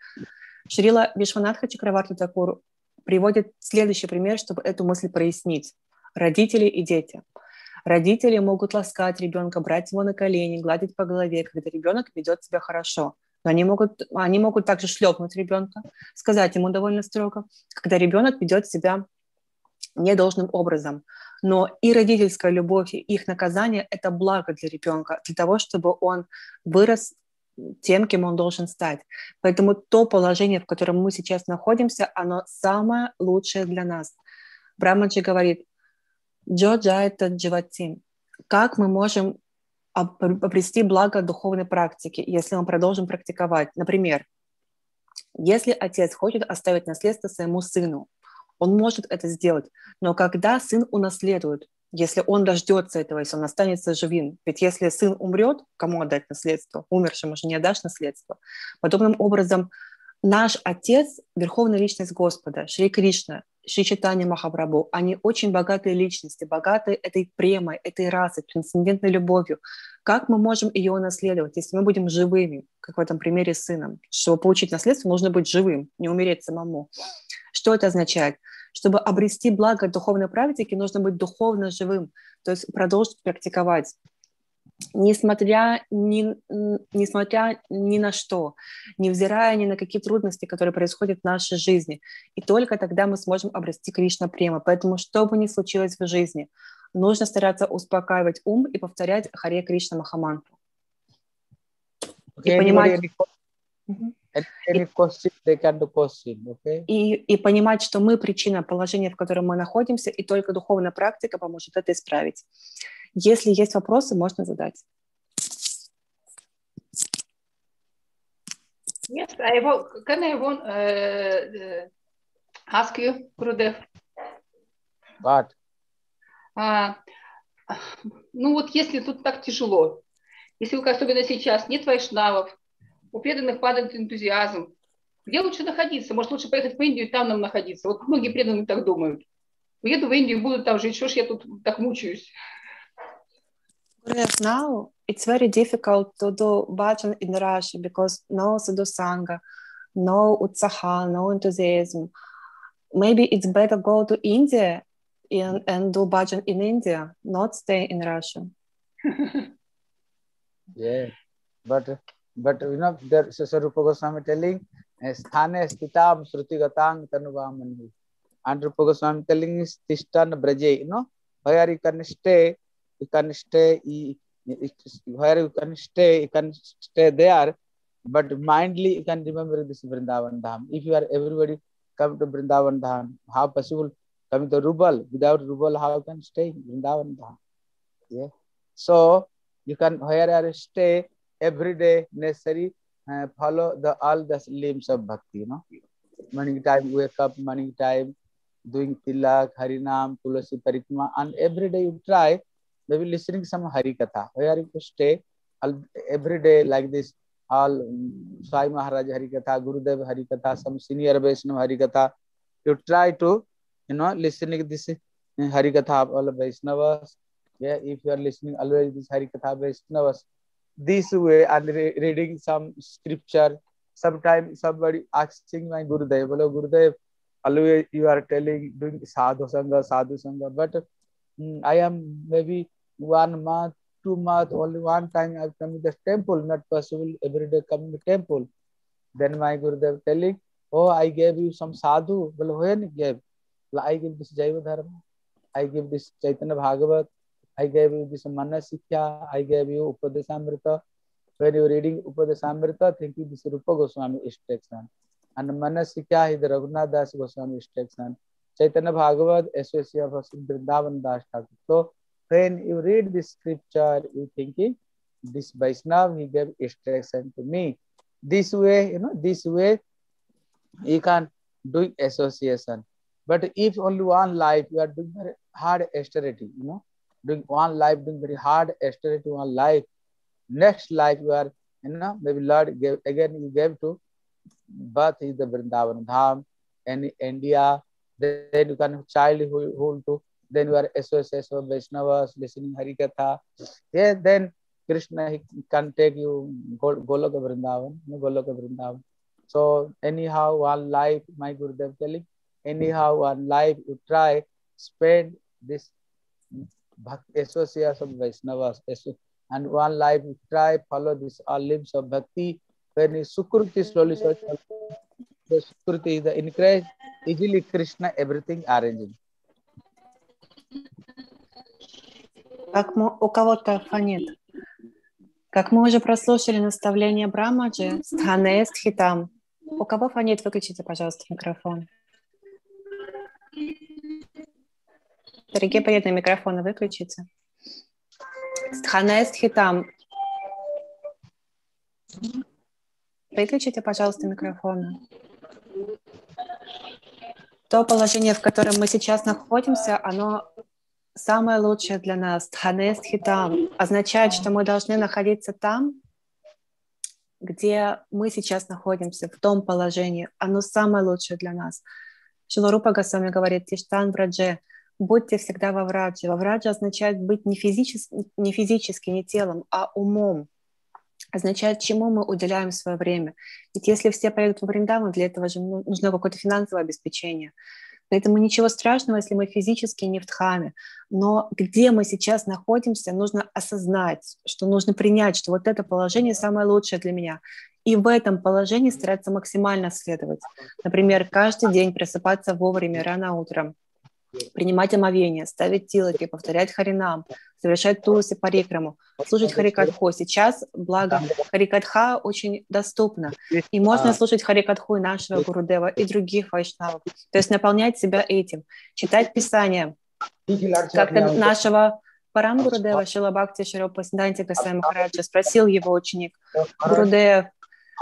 Шрила Вишванатха Чакраварти Такур приводит следующий пример, чтобы эту мысль прояснить. Родители и дети. Родители могут ласкать ребенка, брать его на колени, гладить по голове, когда ребенок ведет себя хорошо. Но они могут, они могут также шлепнуть ребенка, сказать ему довольно строго, когда ребенок ведет себя недолжным образом. Но и родительская любовь, и их наказание – это благо для ребенка, для того, чтобы он вырос тем, кем он должен стать. Поэтому то положение, в котором мы сейчас находимся, оно самое лучшее для нас. Брамаджи говорит, «Джоджа это дживатим». Как мы можем обрести благо духовной практики, если мы продолжим практиковать? Например, если отец хочет оставить наследство своему сыну, он может это сделать. Но когда сын унаследует, если он дождется этого, если он останется живым. Ведь если сын умрет, кому отдать наследство? Умершему же не отдашь наследство. Подобным образом, наш Отец, Верховная Личность Господа, Шри Кришна, Шри Читани Махапрабху, они очень богатые личности, богатые этой премой, этой расой, трансцендентной любовью. Как мы можем ее наследовать, если мы будем живыми, как в этом примере с сыном? Чтобы получить наследство, нужно быть живым, не умереть самому. Что это означает? Чтобы обрести благо духовной практики, нужно быть духовно живым, то есть продолжить практиковать. Несмотря ни, несмотря ни на что, невзирая ни на какие трудности, которые происходят в нашей жизни. И только тогда мы сможем обрести Кришна према. Поэтому что бы ни случилось в жизни, нужно стараться успокаивать ум и повторять Харе Кришна Махамантру. Okay, понимать- okay? И, и понимать, что мы причина положения, в котором мы находимся, и только духовная практика поможет это исправить. Если есть вопросы, можно задать. Yes, I will, can I want, uh, ask you, Gurudev? What? А, ну вот если тут так тяжело, если особенно сейчас нет вайшнавов, у преданных падает энтузиазм, где лучше находиться? Может, лучше поехать в Индию и там нам находиться? Вот многие преданные так думают. Уеду в Индию, буду там жить, что ж я тут так мучаюсь? Now it's very difficult to do bhajan in Russia because no sadhu sangha, no utsaha, no enthusiasm. Maybe it's better go to India and, and do bhajan in India, not stay in Russia. Yeah, but but you know there Sarupa Goswami telling eh, sthane stitam srutigatang tanuvamani. And Rupa Goswami telling is tishtan braje, you know, where you can stay, you can stay, you- you- where you can stay, you can stay there, but mindly you can remember this Vrindavan Dham. If you are everybody come to Vrindavan Dham, how possible coming to Rubal? Without Rubal, how can stay in Vrindavan Dham? Yeah. So you can where you stay every day necessary uh, follow the all the limbs of bhakti you know morning time wake up morning time doing tilak harinam tulasi parikrama and every day you try maybe listening some hari katha where you stay all- every day like this all um, sai maharaj hari katha gurudev hari katha some senior vaishnav hari katha you try to you know listening this uh, hari katha all vaishnavas yeah if you are listening always this hari katha vaishnavas this way and re- reading some scripture sometimes somebody asking my gurudev hello gurudev always you are telling doing sadhu sangha sadhu sangha but mm, i am maybe one month two month only one time i've come to the temple not possible every day come to temple then my gurudev telling oh i gave you some sadhu well when he gave well, i give this jaiva dharma i give this chaitanya bhagavat I gave you this Manasikya, I gave you Upadesamrita. When you're reading Upadesamrita, think you this Rupa Goswami instruction. And Manasikya is the Raghunath Das Goswami instruction. Chaitanya Bhagavat, associate of Vrindavan Das Thakur. So when you read this scripture, you thinking, this Vaishnav, he gave instruction to me. This way, you know, this way, you can do association. But if only one life, you are doing very hard austerity, you know, doing one life, doing very hard austerity one life. Next life, you are, you know, maybe Lord gave again, you gave to birth is the Vrindavan Dham and India. Then you can childhood to, then you are of Vaishnavas, listening Harikatha. Yeah, then Krishna he can take you Goloka Vrindavan, no, Goloka Vrindavan. So anyhow, one life, my Gurudev telling, anyhow, one life you try, spend this association of Vaishnavas, and one life you try, follow this all limbs of bhakti. You Sukruti slowly, slowly, the Sukruti is the encourage, easily Krishna everything arranging. Как мо- у кого-то фонит. Как мы уже прослушали наставление Брамаджи, стхане стхитам. У кого фонит, выключите, пожалуйста, микрофон. Дорогие преданные, микрофоны выключите. Стхане стхитам. Выключите, пожалуйста, микрофоны. То положение, в котором мы сейчас находимся, оно самое лучшее для нас. Тхане стхитам означает, что мы должны находиться там, где мы сейчас находимся, в том положении. Оно самое лучшее для нас. Шиларупа Госвами говорит, Тиштан Брадже, будьте всегда во врадже. Во врадже означает быть не, физичес- не физически, не телом, а умом. Означает, чему мы уделяем свое время. Ведь если все поедут в Вриндаван, для этого же ну- нужно какое-то финансовое обеспечение. Поэтому ничего страшного, если мы физически не в Дхаме. Но где мы сейчас находимся, нужно осознать, что нужно принять, что вот это положение самое лучшее для меня. И в этом положении стараться максимально следовать. Например, каждый день просыпаться вовремя, рано утром. Принимать омовение, ставить тилоки, повторять харинам, совершать туруси парикраму, слушать харикатху. Сейчас, благо, харикатха очень доступна, и можно слушать харикатху и нашего Гурудева, и других вайшнавов. То есть наполнять себя этим, читать Писание, как-то нашего Парам Гурудева Шила Бхакти Широпа Сиданти Гасай Махараджа спросил его ученик, Гурудев,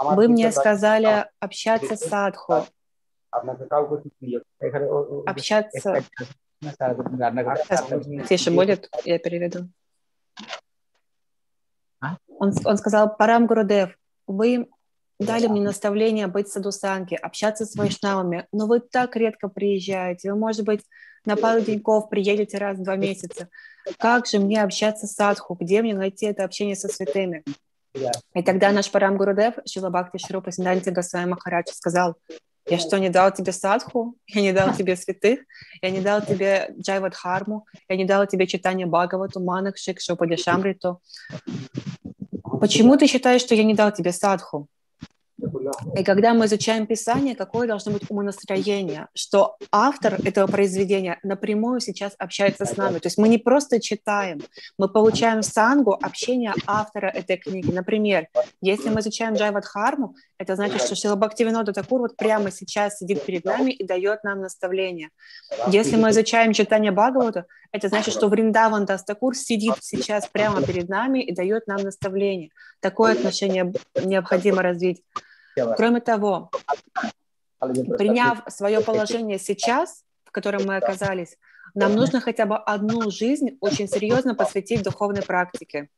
вы мне сказали общаться с садху, общаться... Тише будет, я переведу. Он, он сказал, Парам Гурудев, вы дали мне наставление быть садусанки, общаться с вайшнавами, но вы так редко приезжаете, вы, может быть, на пару деньков приедете раз в два месяца. Как же мне общаться с садху? Где мне найти это общение со святыми? И тогда наш Парам Гурудев, Шилабхакти Шрупа Синданти Гасвай Махарадж сказал, я что, не дал тебе садху? Я не дал тебе святых? Я не дал тебе Джайвадхарму? Я не дал тебе читание Бхагавату, Манакшик, Шопадишамриту? Почему ты считаешь, что я не дал тебе садху? И когда мы изучаем Писание, какое должно быть умонастроение, что автор этого произведения напрямую сейчас общается с нами. То есть мы не просто читаем, мы получаем сангу общения автора этой книги. Например, если мы изучаем Джайвадхарму, это значит, что Шила Бхактивинода Такур вот прямо сейчас сидит перед нами и дает нам наставление. Если мы изучаем читание Бхагавата, это значит, что Вриндаван Дастакур сидит сейчас прямо перед нами и дает нам наставление. Такое отношение необходимо развить. Кроме того, приняв свое положение сейчас, в котором мы оказались, нам нужно хотя бы одну жизнь очень серьезно посвятить духовной практике.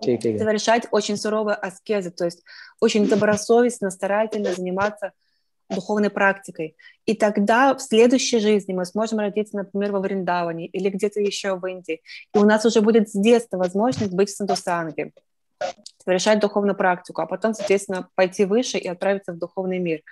Совершать очень суровые аскезы, то есть очень добросовестно, старательно заниматься духовной практикой. И тогда в следующей жизни мы сможем родиться, например, во Вриндаване или где-то еще в Индии. И у нас уже будет с детства возможность быть в Сандусанге совершать духовную практику, а потом, соответственно, пойти выше и отправиться в духовный мир.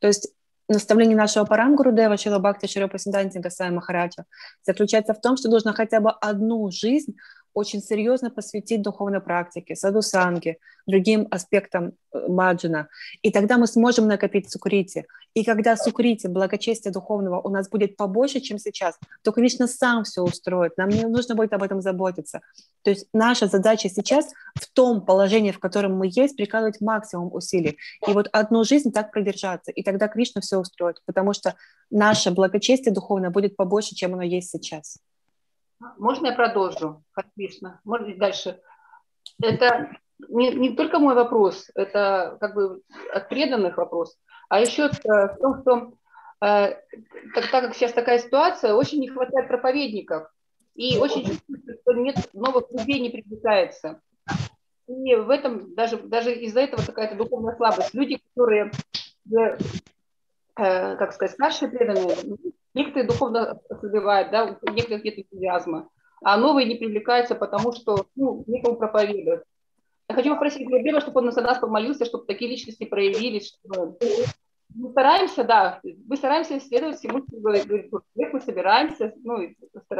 То есть наставление нашего Парамгуру Дева Чила Бхакти Широпа Сиданти Гасая Махараджа заключается в том, что нужно хотя бы одну жизнь очень серьезно посвятить духовной практике, садусанге, другим аспектам э, маджина. И тогда мы сможем накопить сукрити. И когда сукрити, благочестие духовного у нас будет побольше, чем сейчас, то Кришна сам все устроит. Нам не нужно будет об этом заботиться. То есть наша задача сейчас в том положении, в котором мы есть, прикладывать максимум усилий. И вот одну жизнь так продержаться. И тогда Кришна все устроит, потому что наше благочестие духовное будет побольше, чем оно есть сейчас. Можно я продолжу? Отлично. Можно дальше. Это не, не только мой вопрос, это как бы от преданных вопрос, а еще в том, что э, так, так как сейчас такая ситуация, очень не хватает проповедников, и очень чувствуется, что нет новых людей не привлекается. И в этом даже, даже из-за этого какая-то духовная слабость. Люди, которые, э, как сказать, старшие преданные, Некоторые духовно ослабевают, да, у некоторых нет энтузиазма, а новые не привлекаются, потому что ну, некому проповедовать. Я хочу попросить Гребева, чтобы он за нас помолился, чтобы такие личности проявились. Чтобы... Мы стараемся, да, мы стараемся исследовать всему, что мы собираемся, ну,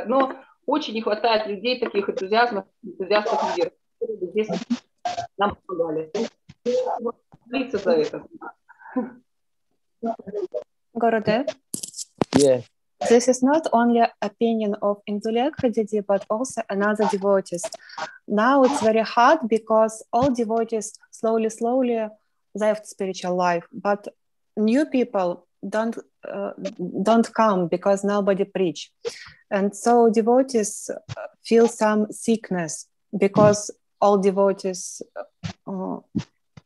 но очень не хватает людей, таких энтузиазмов, энтузиастов лидеров, которые здесь нам помогали. Молиться за это. Городе? Yes. This is not only opinion of Indulek Hadidi, but also another devotees. Now it's very hard because all devotees slowly, slowly left spiritual life, but new people don't uh, don't come because nobody preach, and so devotees feel some sickness because all devotees uh,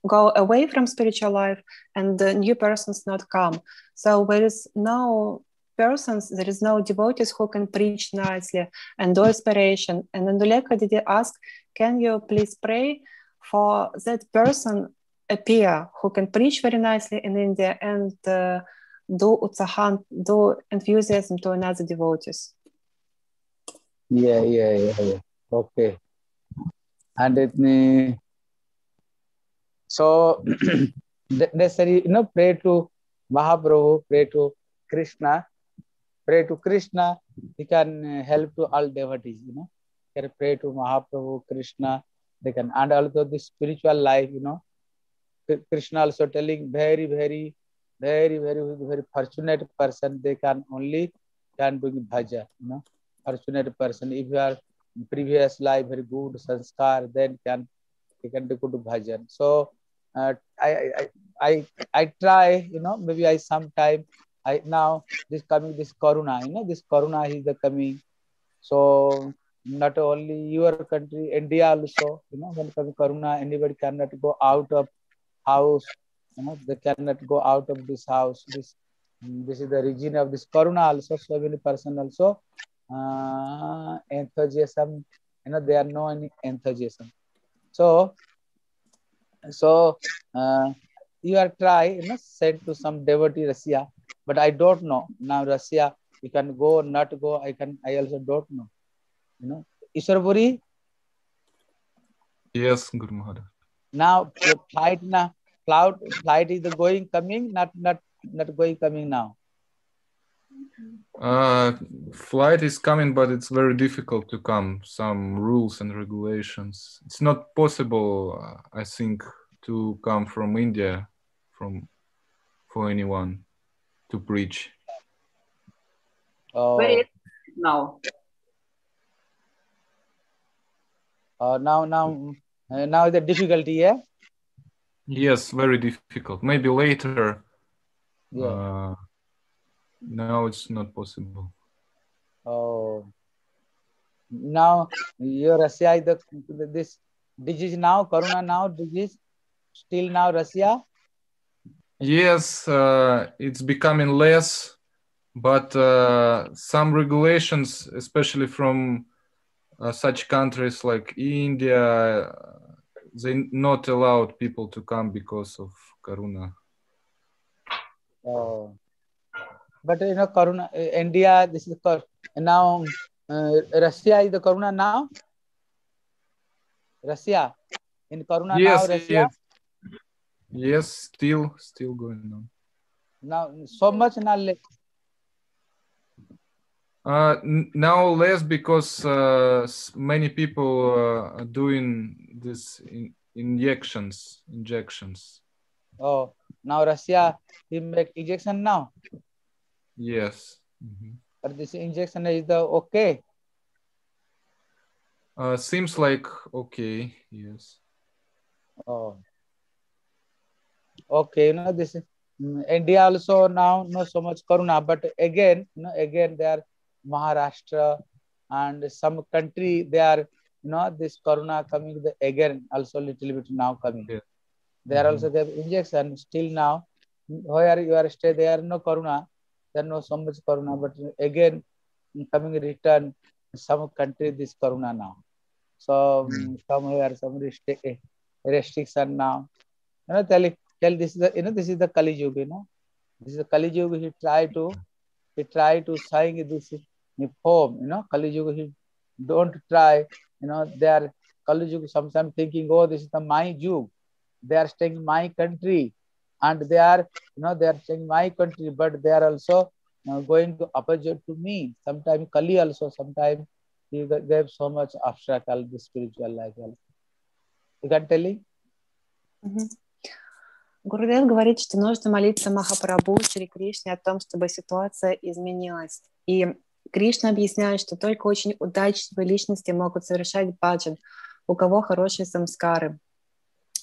go away from spiritual life and the new persons not come. So there is no persons, there is no devotees who can preach nicely and do inspiration. And Nduleka did ask, can you please pray for that person appear who can preach very nicely in India and uh, do utsahan, do enthusiasm to another devotees? Yeah, yeah, yeah, yeah. Okay. And it, uh, so necessary, you know, pray to Mahaprabhu, pray to Krishna, pray to Krishna, he can help to all devotees, you know. He can pray to Mahaprabhu, Krishna, they can, and also the spiritual life, you know. Krishna also telling very, very, very, very, very fortunate person, they can only can do bhajan, you know, fortunate person. If you are previous life very good sanskar, then can you can do good bhajan. So uh, I, I I I try, you know, maybe I sometime I now this coming this corona, you know, this corona is the coming. So not only your country, India also, you know, when coming corona, anybody cannot go out of house, you know, they cannot go out of this house. This this is the region of this corona also. So many person also uh, enthusiasm, you know, there are no any enthusiasm. So so uh, you are try, you know, send to some devotee Russia, but I don't know now Russia. You can go, or not go. I can. I also don't know. You know, Iswarburi. Yes, Guru Maharaj. Now flight now cloud flight is going coming, not not not going coming now. Uh, flight is coming, but it's very difficult to come. Some rules and regulations. It's not possible, uh, I think, to come from India, from for anyone to preach. Oh, Very now. uh, now now uh, now the difficulty, yeah. Yes, very difficult. Maybe later. Yeah. Uh, now it's not possible. Oh, now your Russia is the this disease now corona now disease still now Russia. Yes, uh, it's becoming less, but uh, some regulations, especially from uh, such countries like India, they not allowed people to come because of corona. Oh, but you know corona uh, India this is cor- now uh, Russia is the corona now. Russia in corona yes, now Russia yes, yes, still, still going on. now so much now less. Uh, now less because uh, many people uh, are doing this in- injections, injections. Oh, now Russia he make injection now. Yes. Mhm. But this injection is the okay. Uh, seems like okay. Yes. Oh, okay. You know this is mm, India also now not so much corona, but again, you know, again they are Maharashtra and some country they are you know this corona coming the again also little bit now coming. Yeah. They are Mhm. also they injection still now. Where you are stay, there no corona. There no so much corona, but again coming return some country this corona now. So Mm. somewhere some restriction now. You know, tell tell this is the you know this is the Kali Yuga, you know. This is the Kali Yuga. He tried to he tried to saying this form, you know. Kali Yuga. He don't try, you know. They are Kali Yuga. Sometimes thinking, oh, this is the my Yuga. They are staying my country, and they are you know they are staying my country, but they are also going to opposite to me. Sometimes Kali also. Sometimes he gave so much obstacle the spiritual life. Also. You can tell me. Mm-hmm. Гурудев говорит, что нужно молиться Махапрабху Шри Кришне о том, чтобы ситуация изменилась. И Кришна объясняет, что только очень удачливые личности могут совершать баджан, у кого хорошие самскары.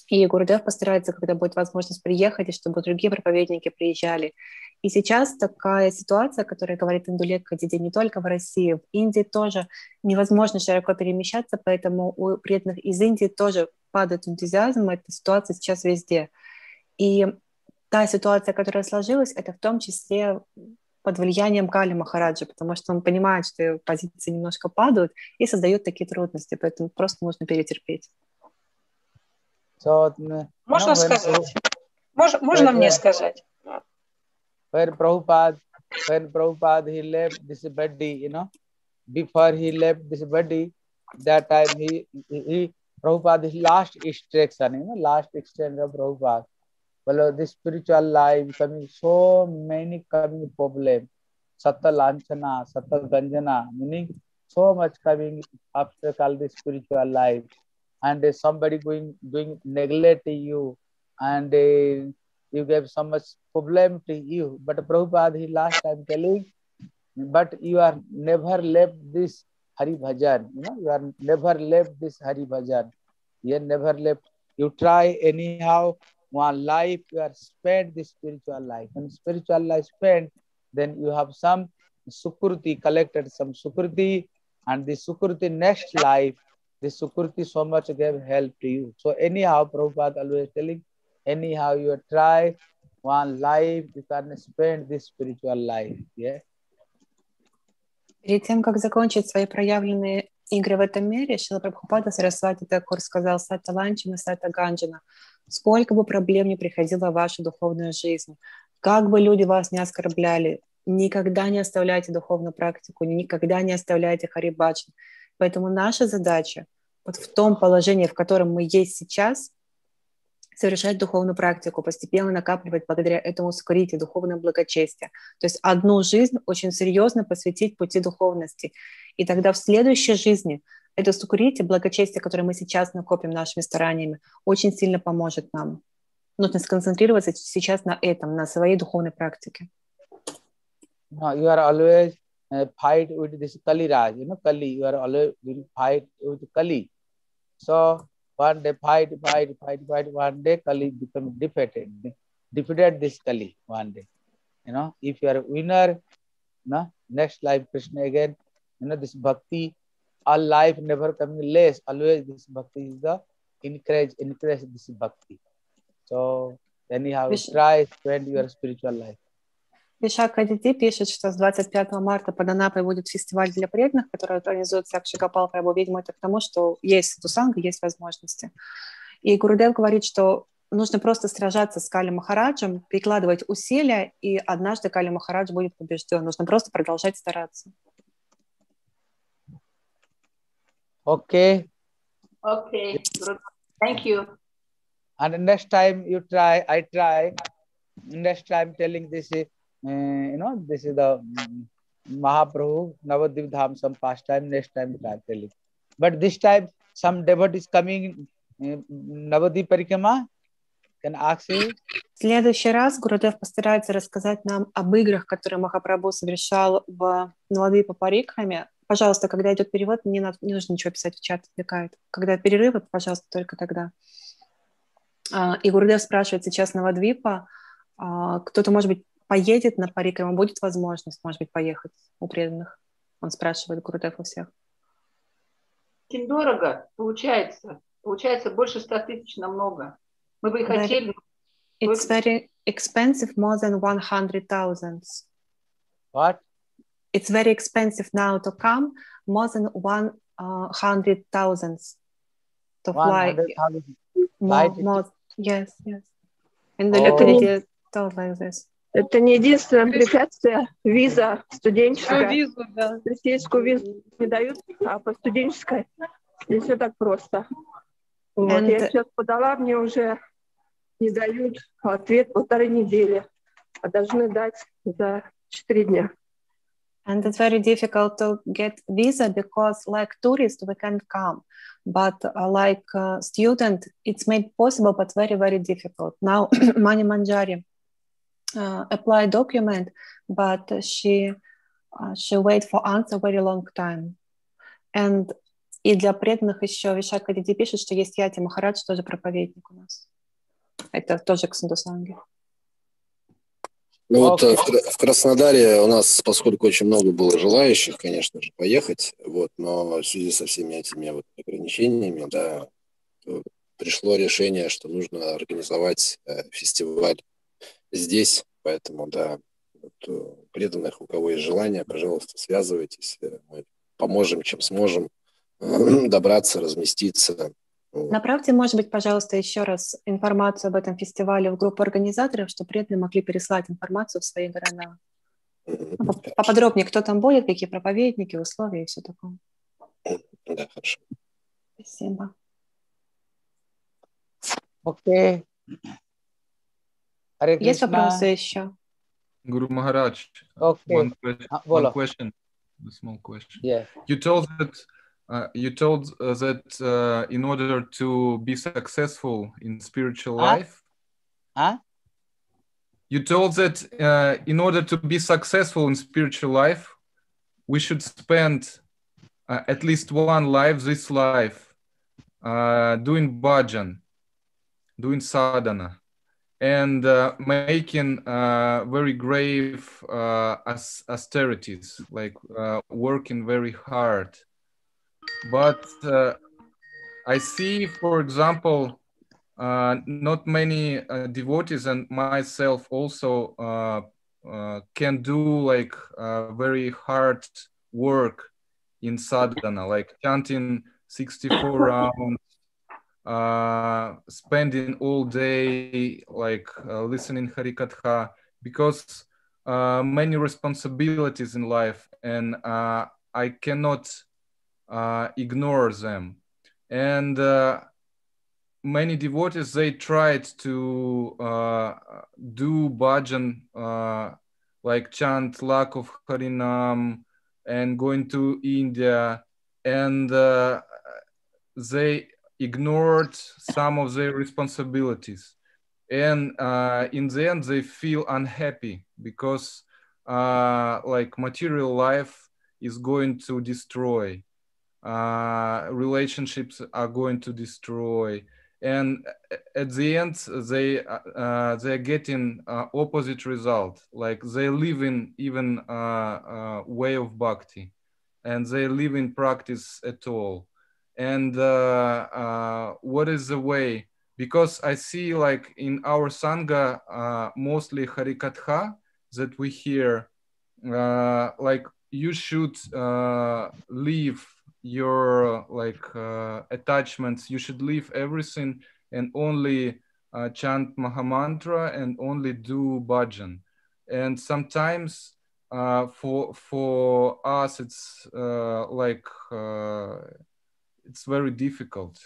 И Гурудев постарается, когда будет возможность приехать, и чтобы другие проповедники приезжали. И сейчас такая ситуация, которая говорит Индулек Кадиди, не только в России, в Индии тоже невозможно широко перемещаться, поэтому у преданных из Индии тоже падает энтузиазм, эта ситуация сейчас везде. И та ситуация, которая сложилась, это в том числе под влиянием Кали Махараджа, потому что он понимает, что его позиции немножко падают и создает такие трудности, поэтому просто нужно перетерпеть. So, Можно сказать? Мож- можно when, мне сказать? when Prabhupada, when Prabhupada he left this body, you know, before he left this body, that time he he, he Prabhupada his last instruction, you know, last instruction of Prabhupada. The spiritual life coming so many coming problem, Satta Lanchana, Satta Ganjana, meaning so much coming obstacle the spiritual life, and uh, somebody going doing neglect you, and uh, you gave so much problem to you. But Prabhupada, he last time telling, but you are never left this Hari Bhajan. You know, you are never left this Hari Bhajan. You are never left. You try anyhow. One life you are spent the spiritual life. When spiritual life spent, then you have some sukriti collected, some sukriti, and the sukriti next life, the sukriti so much gave help to you. So anyhow, Prabhupada always telling, anyhow you try one life, you can spend this spiritual life. Yeah. Перед тем, как закончить свои проявленные игры в этом мире, Шила Прабхупада Сарасвати Такур сказал Сата Ланчина, Сата Ганджина, сколько бы проблем не приходило в вашу духовную жизнь, как бы люди вас не оскорбляли, никогда не оставляйте духовную практику, никогда не оставляйте Харибаджан. Поэтому наша задача вот в том положении, в котором мы есть сейчас, совершать духовную практику, постепенно накапливать благодаря этому скорите духовное благочестие. То есть одну жизнь очень серьезно посвятить пути духовности. И тогда в следующей жизни это сукурите, благочестие, которое мы сейчас накопим нашими стараниями, очень сильно поможет нам. Нужно сконцентрироваться сейчас на этом, на своей духовной практике. You are always uh, fight with this Kali Raj, you know, Kali, you are always fight with Kali. So one day fight, fight, fight, fight, one day Kali become defeated, defeated this Kali one day. You know, if you are a winner, no, next life Krishna again, you know, this bhakti, all life never coming less, always this bhakti is the encourage, encourage this bhakti. So anyhow, Wish- try spend your spiritual life. Вишак Адити пишет, что с 25 марта под Анапой будет фестиваль для преданных, который организуется Акшигапал Прабу Ведьму. Это потому, что есть Сатусанга, есть возможности. И Гурудев говорит, что нужно просто сражаться с Кали Махараджем, прикладывать усилия, и однажды Кали Махарадж будет побежден. Нужно просто продолжать стараться. Okay. Okay, good. Thank you. And next time you try, I try. Next time telling this, uh, you know, this is the mm, Mahaprabhu Navadvip Dham some past time. Next time try telling. But this time some devotee is coming uh, Navadvip Parikrama. Can ask you. В следующий раз Гурудев постарается рассказать нам об играх, которые Махапрабху совершал в Навадвипа Парикхаме. Пожалуйста, когда идет перевод, не, надо, не нужно ничего писать в чат, отвлекает. Когда перерывы, пожалуйста, только тогда. А, И Гурудев спрашивает сейчас Навадвипа, а, кто-то, может быть, поедет на Парикраму, будет возможность, может быть, поехать у преданных? Он спрашивает Гурудев у всех. Очень дорого получается. Получается больше ста тысяч намного. Мы бы и хотели. It's very expensive, more than 100,000. What? It's very expensive now to come, more than 100,000 to fly. 100,000 More, more, yes, yes. And the Oh. liquidity told like this. Это не единственное препятствие. Виза студенческая. визу, да. Российскую визу не дают, а по студенческой не все так просто. Вот. Я сейчас подала, мне уже не дают ответ полторы недели, а должны дать за четыре дня. And it's very difficult to get visa because, like tourist, we can come, but uh, like uh, student, it's made possible, but very very difficult. Now, Mani Manjari uh, applied document, but she uh, she wait for answer very long time. And и для преданных еще Вишака Диди пишет, что есть Яти Махарадж, тоже проповедник у нас. Это тоже к Сандусанге. Ну вот э, в, Кра- в Краснодаре у нас, поскольку очень много было желающих, конечно же, поехать, вот, но в связи со всеми этими вот ограничениями, да, пришло решение, что нужно организовать э, фестиваль здесь, поэтому, да, вот, э, преданных, у кого есть желание, пожалуйста, связывайтесь, мы поможем, чем сможем добраться, разместиться. Направьте, может быть, пожалуйста, еще раз информацию об этом фестивале в группу организаторов, чтобы преданные могли переслать информацию в свои города. Ну, поп- Поподробнее, кто там будет, какие проповедники, условия и все такое. Да, хорошо. Спасибо. Okay. Hare Есть вопросы еще? Guru Maharaj, Okay. one, que- Ah, one question, a small question. Yeah. You told that uh, you told uh, that uh, in order to be successful in spiritual Huh? life, Huh? you told that uh, in order to be successful in spiritual life, we should spend uh, at least one life, this life, uh, doing bhajan, doing sadhana, and uh, making uh, very grave uh, austerities, like uh, working very hard. But uh, I see, for example, uh, not many uh, devotees and myself also uh, uh, can do like uh, very hard work in sadhana, like chanting 64 rounds, uh, spending all day like uh, listening Harikatha, because uh, many responsibilities in life and uh, I cannot uh, ignore them. And uh, many devotees they tried to uh, do bhajan uh, like chant lakh of harinam and going to india. And they ignored some of their responsibilities. And uh, in the end they feel unhappy because uh, like material life is going to destroy uh, relationships are going to destroy. And at the end they uh, they're getting uh, opposite result. Like they live in even uh, uh, way of bhakti. And they live in practice at all. And uh, uh, what is the way? Because i see like in our sangha mostly harikatha that we hear like you should leave your like uh, attachments you should leave everything and only uh, chant mahamantra and only do bhajan and sometimes uh, for for us it's uh, like uh, it's very difficult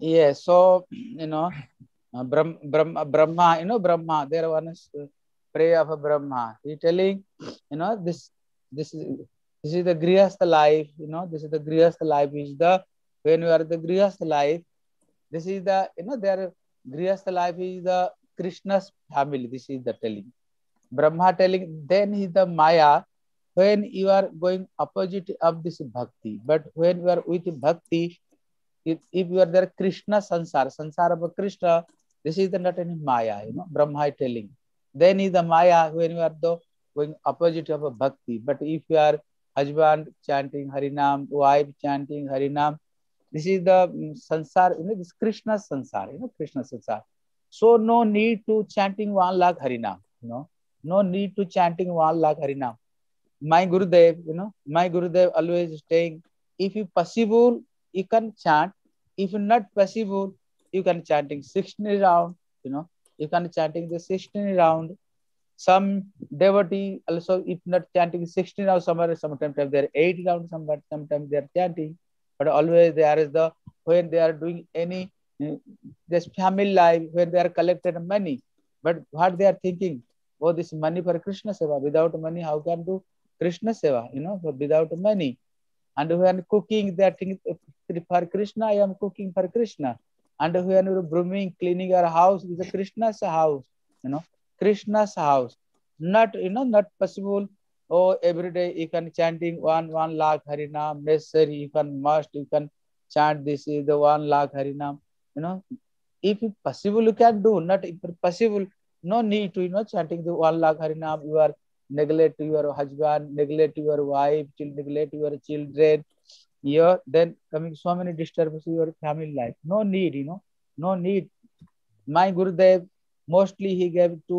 Yeah, so you know, uh, Brahm, Brahma, Brahma, you know, Brahma. There one is uh, prayer of Brahma. He telling, you know, this, this is this is the grihastha life. You know, this is the grihastha life. Is the when you are the grihastha life. This is the you know, their grihastha life is the Krishna's family. This is the telling. Brahma telling. Then is the Maya. When you are going opposite of this bhakti, but when you are with bhakti, if, if you are there krishna sansar sansar of krishna this is the not any maya you know brahma telling then is the maya when you are the going opposite of a bhakti but if you are husband chanting harinam wife chanting harinam this is the mm, sansar you know this krishna sansar you know krishna sansar so no need to chanting one lakh harinam you know no need to chanting one lakh harinam my gurudev you know my gurudev always saying if you possible you can chant. If not possible, you can chanting 16 round, you know, you can chanting the 16 round. Some devotee also, if not chanting 16 round, somewhere, sometimes they're 8 round, sometimes, sometimes they're chanting, but always there is the, when they are doing any, uh, this family life, when they are collected money, but what they are thinking, oh, this money for Krishna Seva, without money, how can do Krishna Seva, you know, so without money. And when cooking, they are thinking for Krishna, I am cooking for Krishna. And when you're brooming, cleaning your house, is a Krishna's house, you know, Krishna's house. Not, you know, not possible. Oh, every day you can chanting one, one lakh Harinam, necessary, you can must, you can chant this is the one lakh Harinam, you know. If possible, you can do, not if possible, no need to, you know, chanting the one lakh Harinam, you are neglect your husband, neglect your wife, neglect your children, here then coming so many disturbances your family life no need you know no need my gurudev mostly he gave to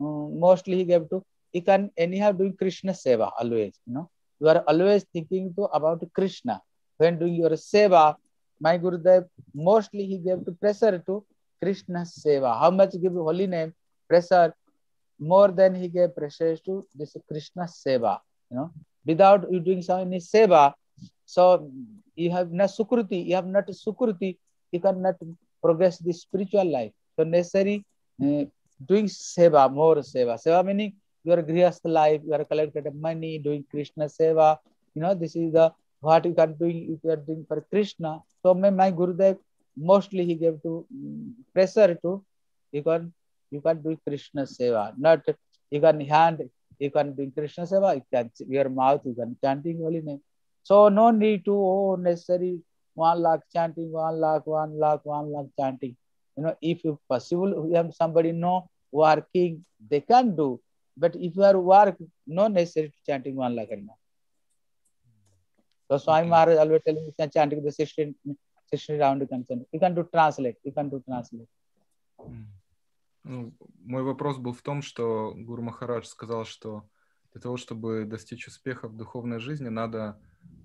um, mostly he gave to he can anyhow doing krishna seva always you know. You are always thinking to about krishna. When doing your seva my gurudev mostly he gave to pressure to krishna seva. How much give holy name? Pressure more than he gave pressure to this krishna seva you know. Without you doing some any seva so you have not sukruti, you have not sukruti, you cannot progress the spiritual life. So necessary doing seva, more seva. Seva meaning your grihastha life, you are collected money, doing Krishna seva. You know, this is the what you can do if you are doing for Krishna. So my, my Gurudev mostly he gave to um, pressure to you can you can do Krishna seva, not you can hand you can do Krishna Seva, you can your mouth, you can chanting holy name. So no need to oh necessary one lakh chanting, one lakh, one lakh, one lakh chanting. You know, if you possible, we have somebody know working, they can do. But if you are work, no necessary to chanting one anymore. So Swami Okay. Maharaj always telling you can chanting the 16, 16 round chant. You can do translate. You can do translate. Ну, мой вопрос был в том, что Гуру Махарадж сказал, что для того, чтобы достичь успеха в духовной жизни, надо, а,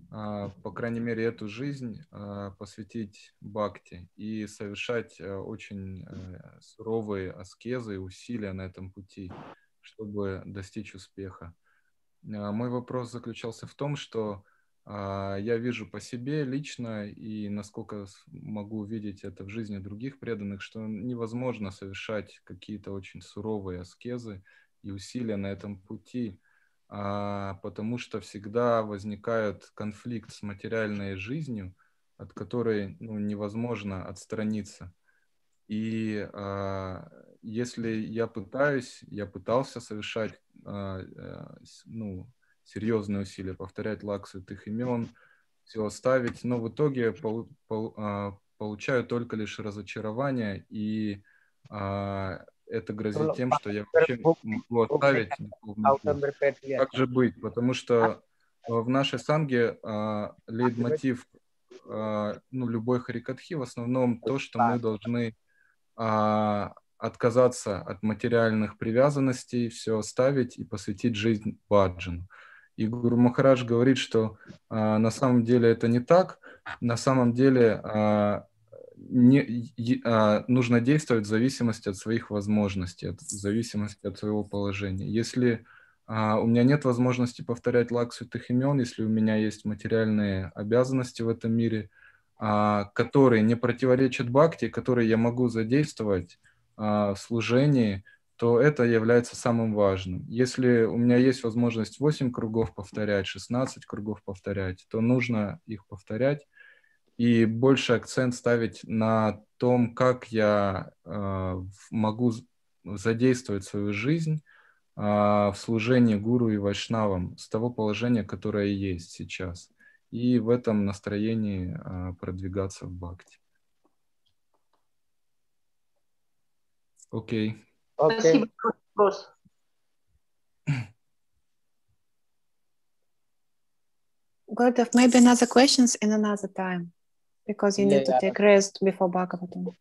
по крайней мере, эту жизнь а, посвятить бхакти и совершать а, очень э, суровые аскезы и усилия на этом пути, чтобы достичь успеха. А, Мой вопрос заключался в том, что а, я вижу по себе лично и насколько могу видеть это в жизни других преданных, что невозможно совершать какие-то очень суровые аскезы и усилия на этом пути, а, потому что всегда возникает конфликт с материальной жизнью, от которой ну, невозможно отстраниться. И а, если я пытаюсь, я пытался совершать а, а, с- ну, серьезные усилия, повторять лак святых имен, все оставить, но в итоге полу- пол- а, получаю только лишь разочарование, и а, это грозит тем, что я вообще могу оставить духовный путь. Как же быть? Потому что э, в нашей санге а, лейтмотив а, ну, любой харикатхи в основном то, что мы должны а, отказаться от материальных привязанностей, все оставить и посвятить жизнь баджану. И Гуру Махарадж говорит, что а, на самом деле это не так. На самом деле а, не, а, нужно действовать в зависимости от своих возможностей, от, в зависимости от своего положения. Если а, у меня нет возможности повторять лак святых имен, если у меня есть материальные обязанности в этом мире, а, которые не противоречат бхакти, которые я могу задействовать а, в служении, то это является самым важным. Если у меня есть возможность 8 кругов повторять, 16 кругов повторять, то нужно их повторять и больше акцент ставить на том, как я э, могу задействовать свою жизнь э, в служении гуру и вайшнавам с того положения, которое есть сейчас. И в этом настроении э, продвигаться в бхакти. Окей. Okay. Спасибо за вопрос. Gurudev, maybe another questions in another time, because you Yeah, need to yeah. take rest before Bhagavatam.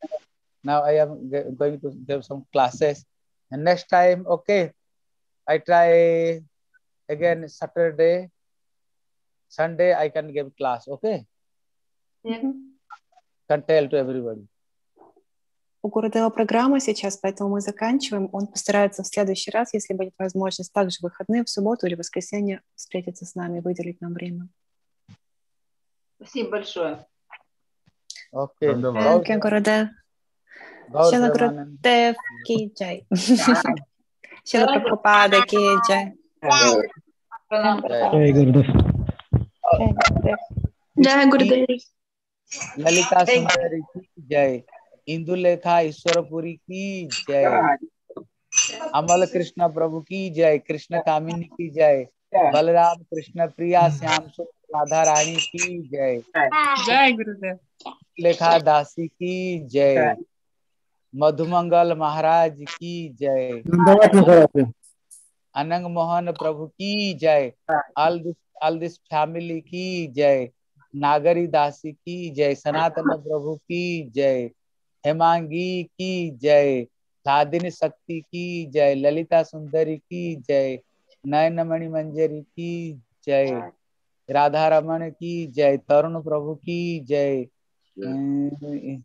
Now I am going to give some classes. And next time, okay, I try again Saturday, Sunday, I can give class, okay? Can tell to everybody. У Гурудева программа сейчас, поэтому мы заканчиваем. Он постарается в следующий раз, если будет возможность, также выходные, в субботу или воскресенье встретиться с нами, выделить нам время. Спасибо большое. Okay thank you Gurudev चलो गुरुदेव की जय चलो प्रभुपाद की जय जय गुरुदेव जय गुरुदेव ललिता सुंदरी की जय इंदुलेखा ईश्वरपुरी की जय अमल कृष्ण प्रभु की जय कृष्ण कामिनी की जय बलराम कृष्ण प्रिया श्याम सुंदर राधा रानी की जय जय गुरुदेव लेखा दासी की जय मधुमंगल महाराज की जय अनंग मोहन प्रभु की जय all this all this family की जय नागरी दासी की जय सनातन प्रभु की जय हेमांगी की जय लादिनी शक्ति की जय ललिता सुंदरी की जय नयनमणि मंजरी की जय राधा रमन की जय तरुण प्रभु की जय। अं,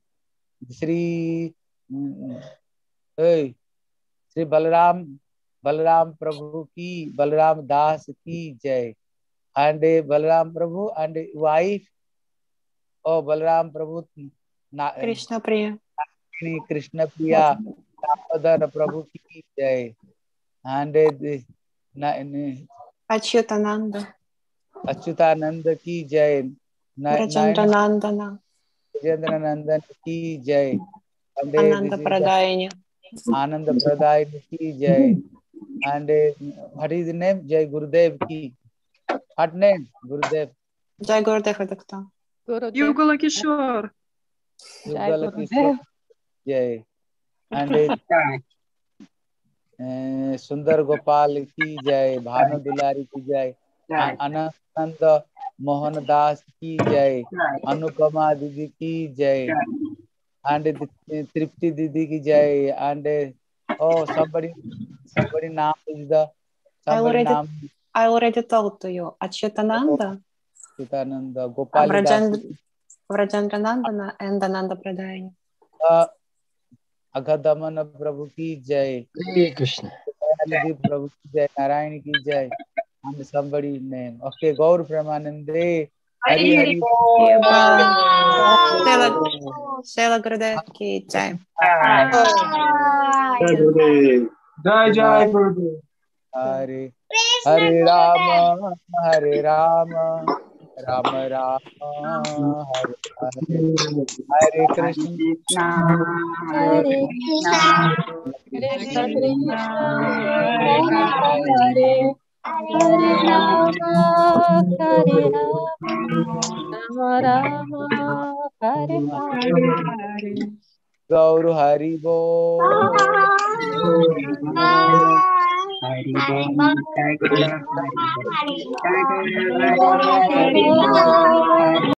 श्री अं, श्री बलराम बलराम प्रभु की बलराम दास की जय। And Balram Prabhu and wife oh Balram Prabhu Krishna Priya. Krishna Priya Damodar Prabhu की जय। एंड अच्युतानंद। अच्युतानंद की जय। नंदन नंदन की जय। आनंद प्रदाय की जय। एंड हट इज़ जय गुरुदेव की। हट नेम गुरुदेव। जय गुरुदेव किशोर जय एंड सुंदर गोपाल की जय। भानु दुलारी की जय। अनंत मोहनदास की जय अनुपमा दीदी की जय and Tripti Didi ki jai and oh somebody somebody name is the somebody I already, naam. I already told to you Achyutananda Achyutananda Gopal Vrajandranandana and Ananda Pradayani uh, Agadamana Prabhu ki jai Hare Krishna Prabhu ki jai Narayan ki jai and somebody's name. Okay, Gaur Pramanande. Hari Hari Sela Gurudev ki jai. Jai Jai Gurudev. Hare Hare Rama Hare Rama Rama Rama Hare Hare Krishna Hare Krishna Hare Krishna Hare Hare Hare Rama, Hare Rama, Hari Hari Hari, Hari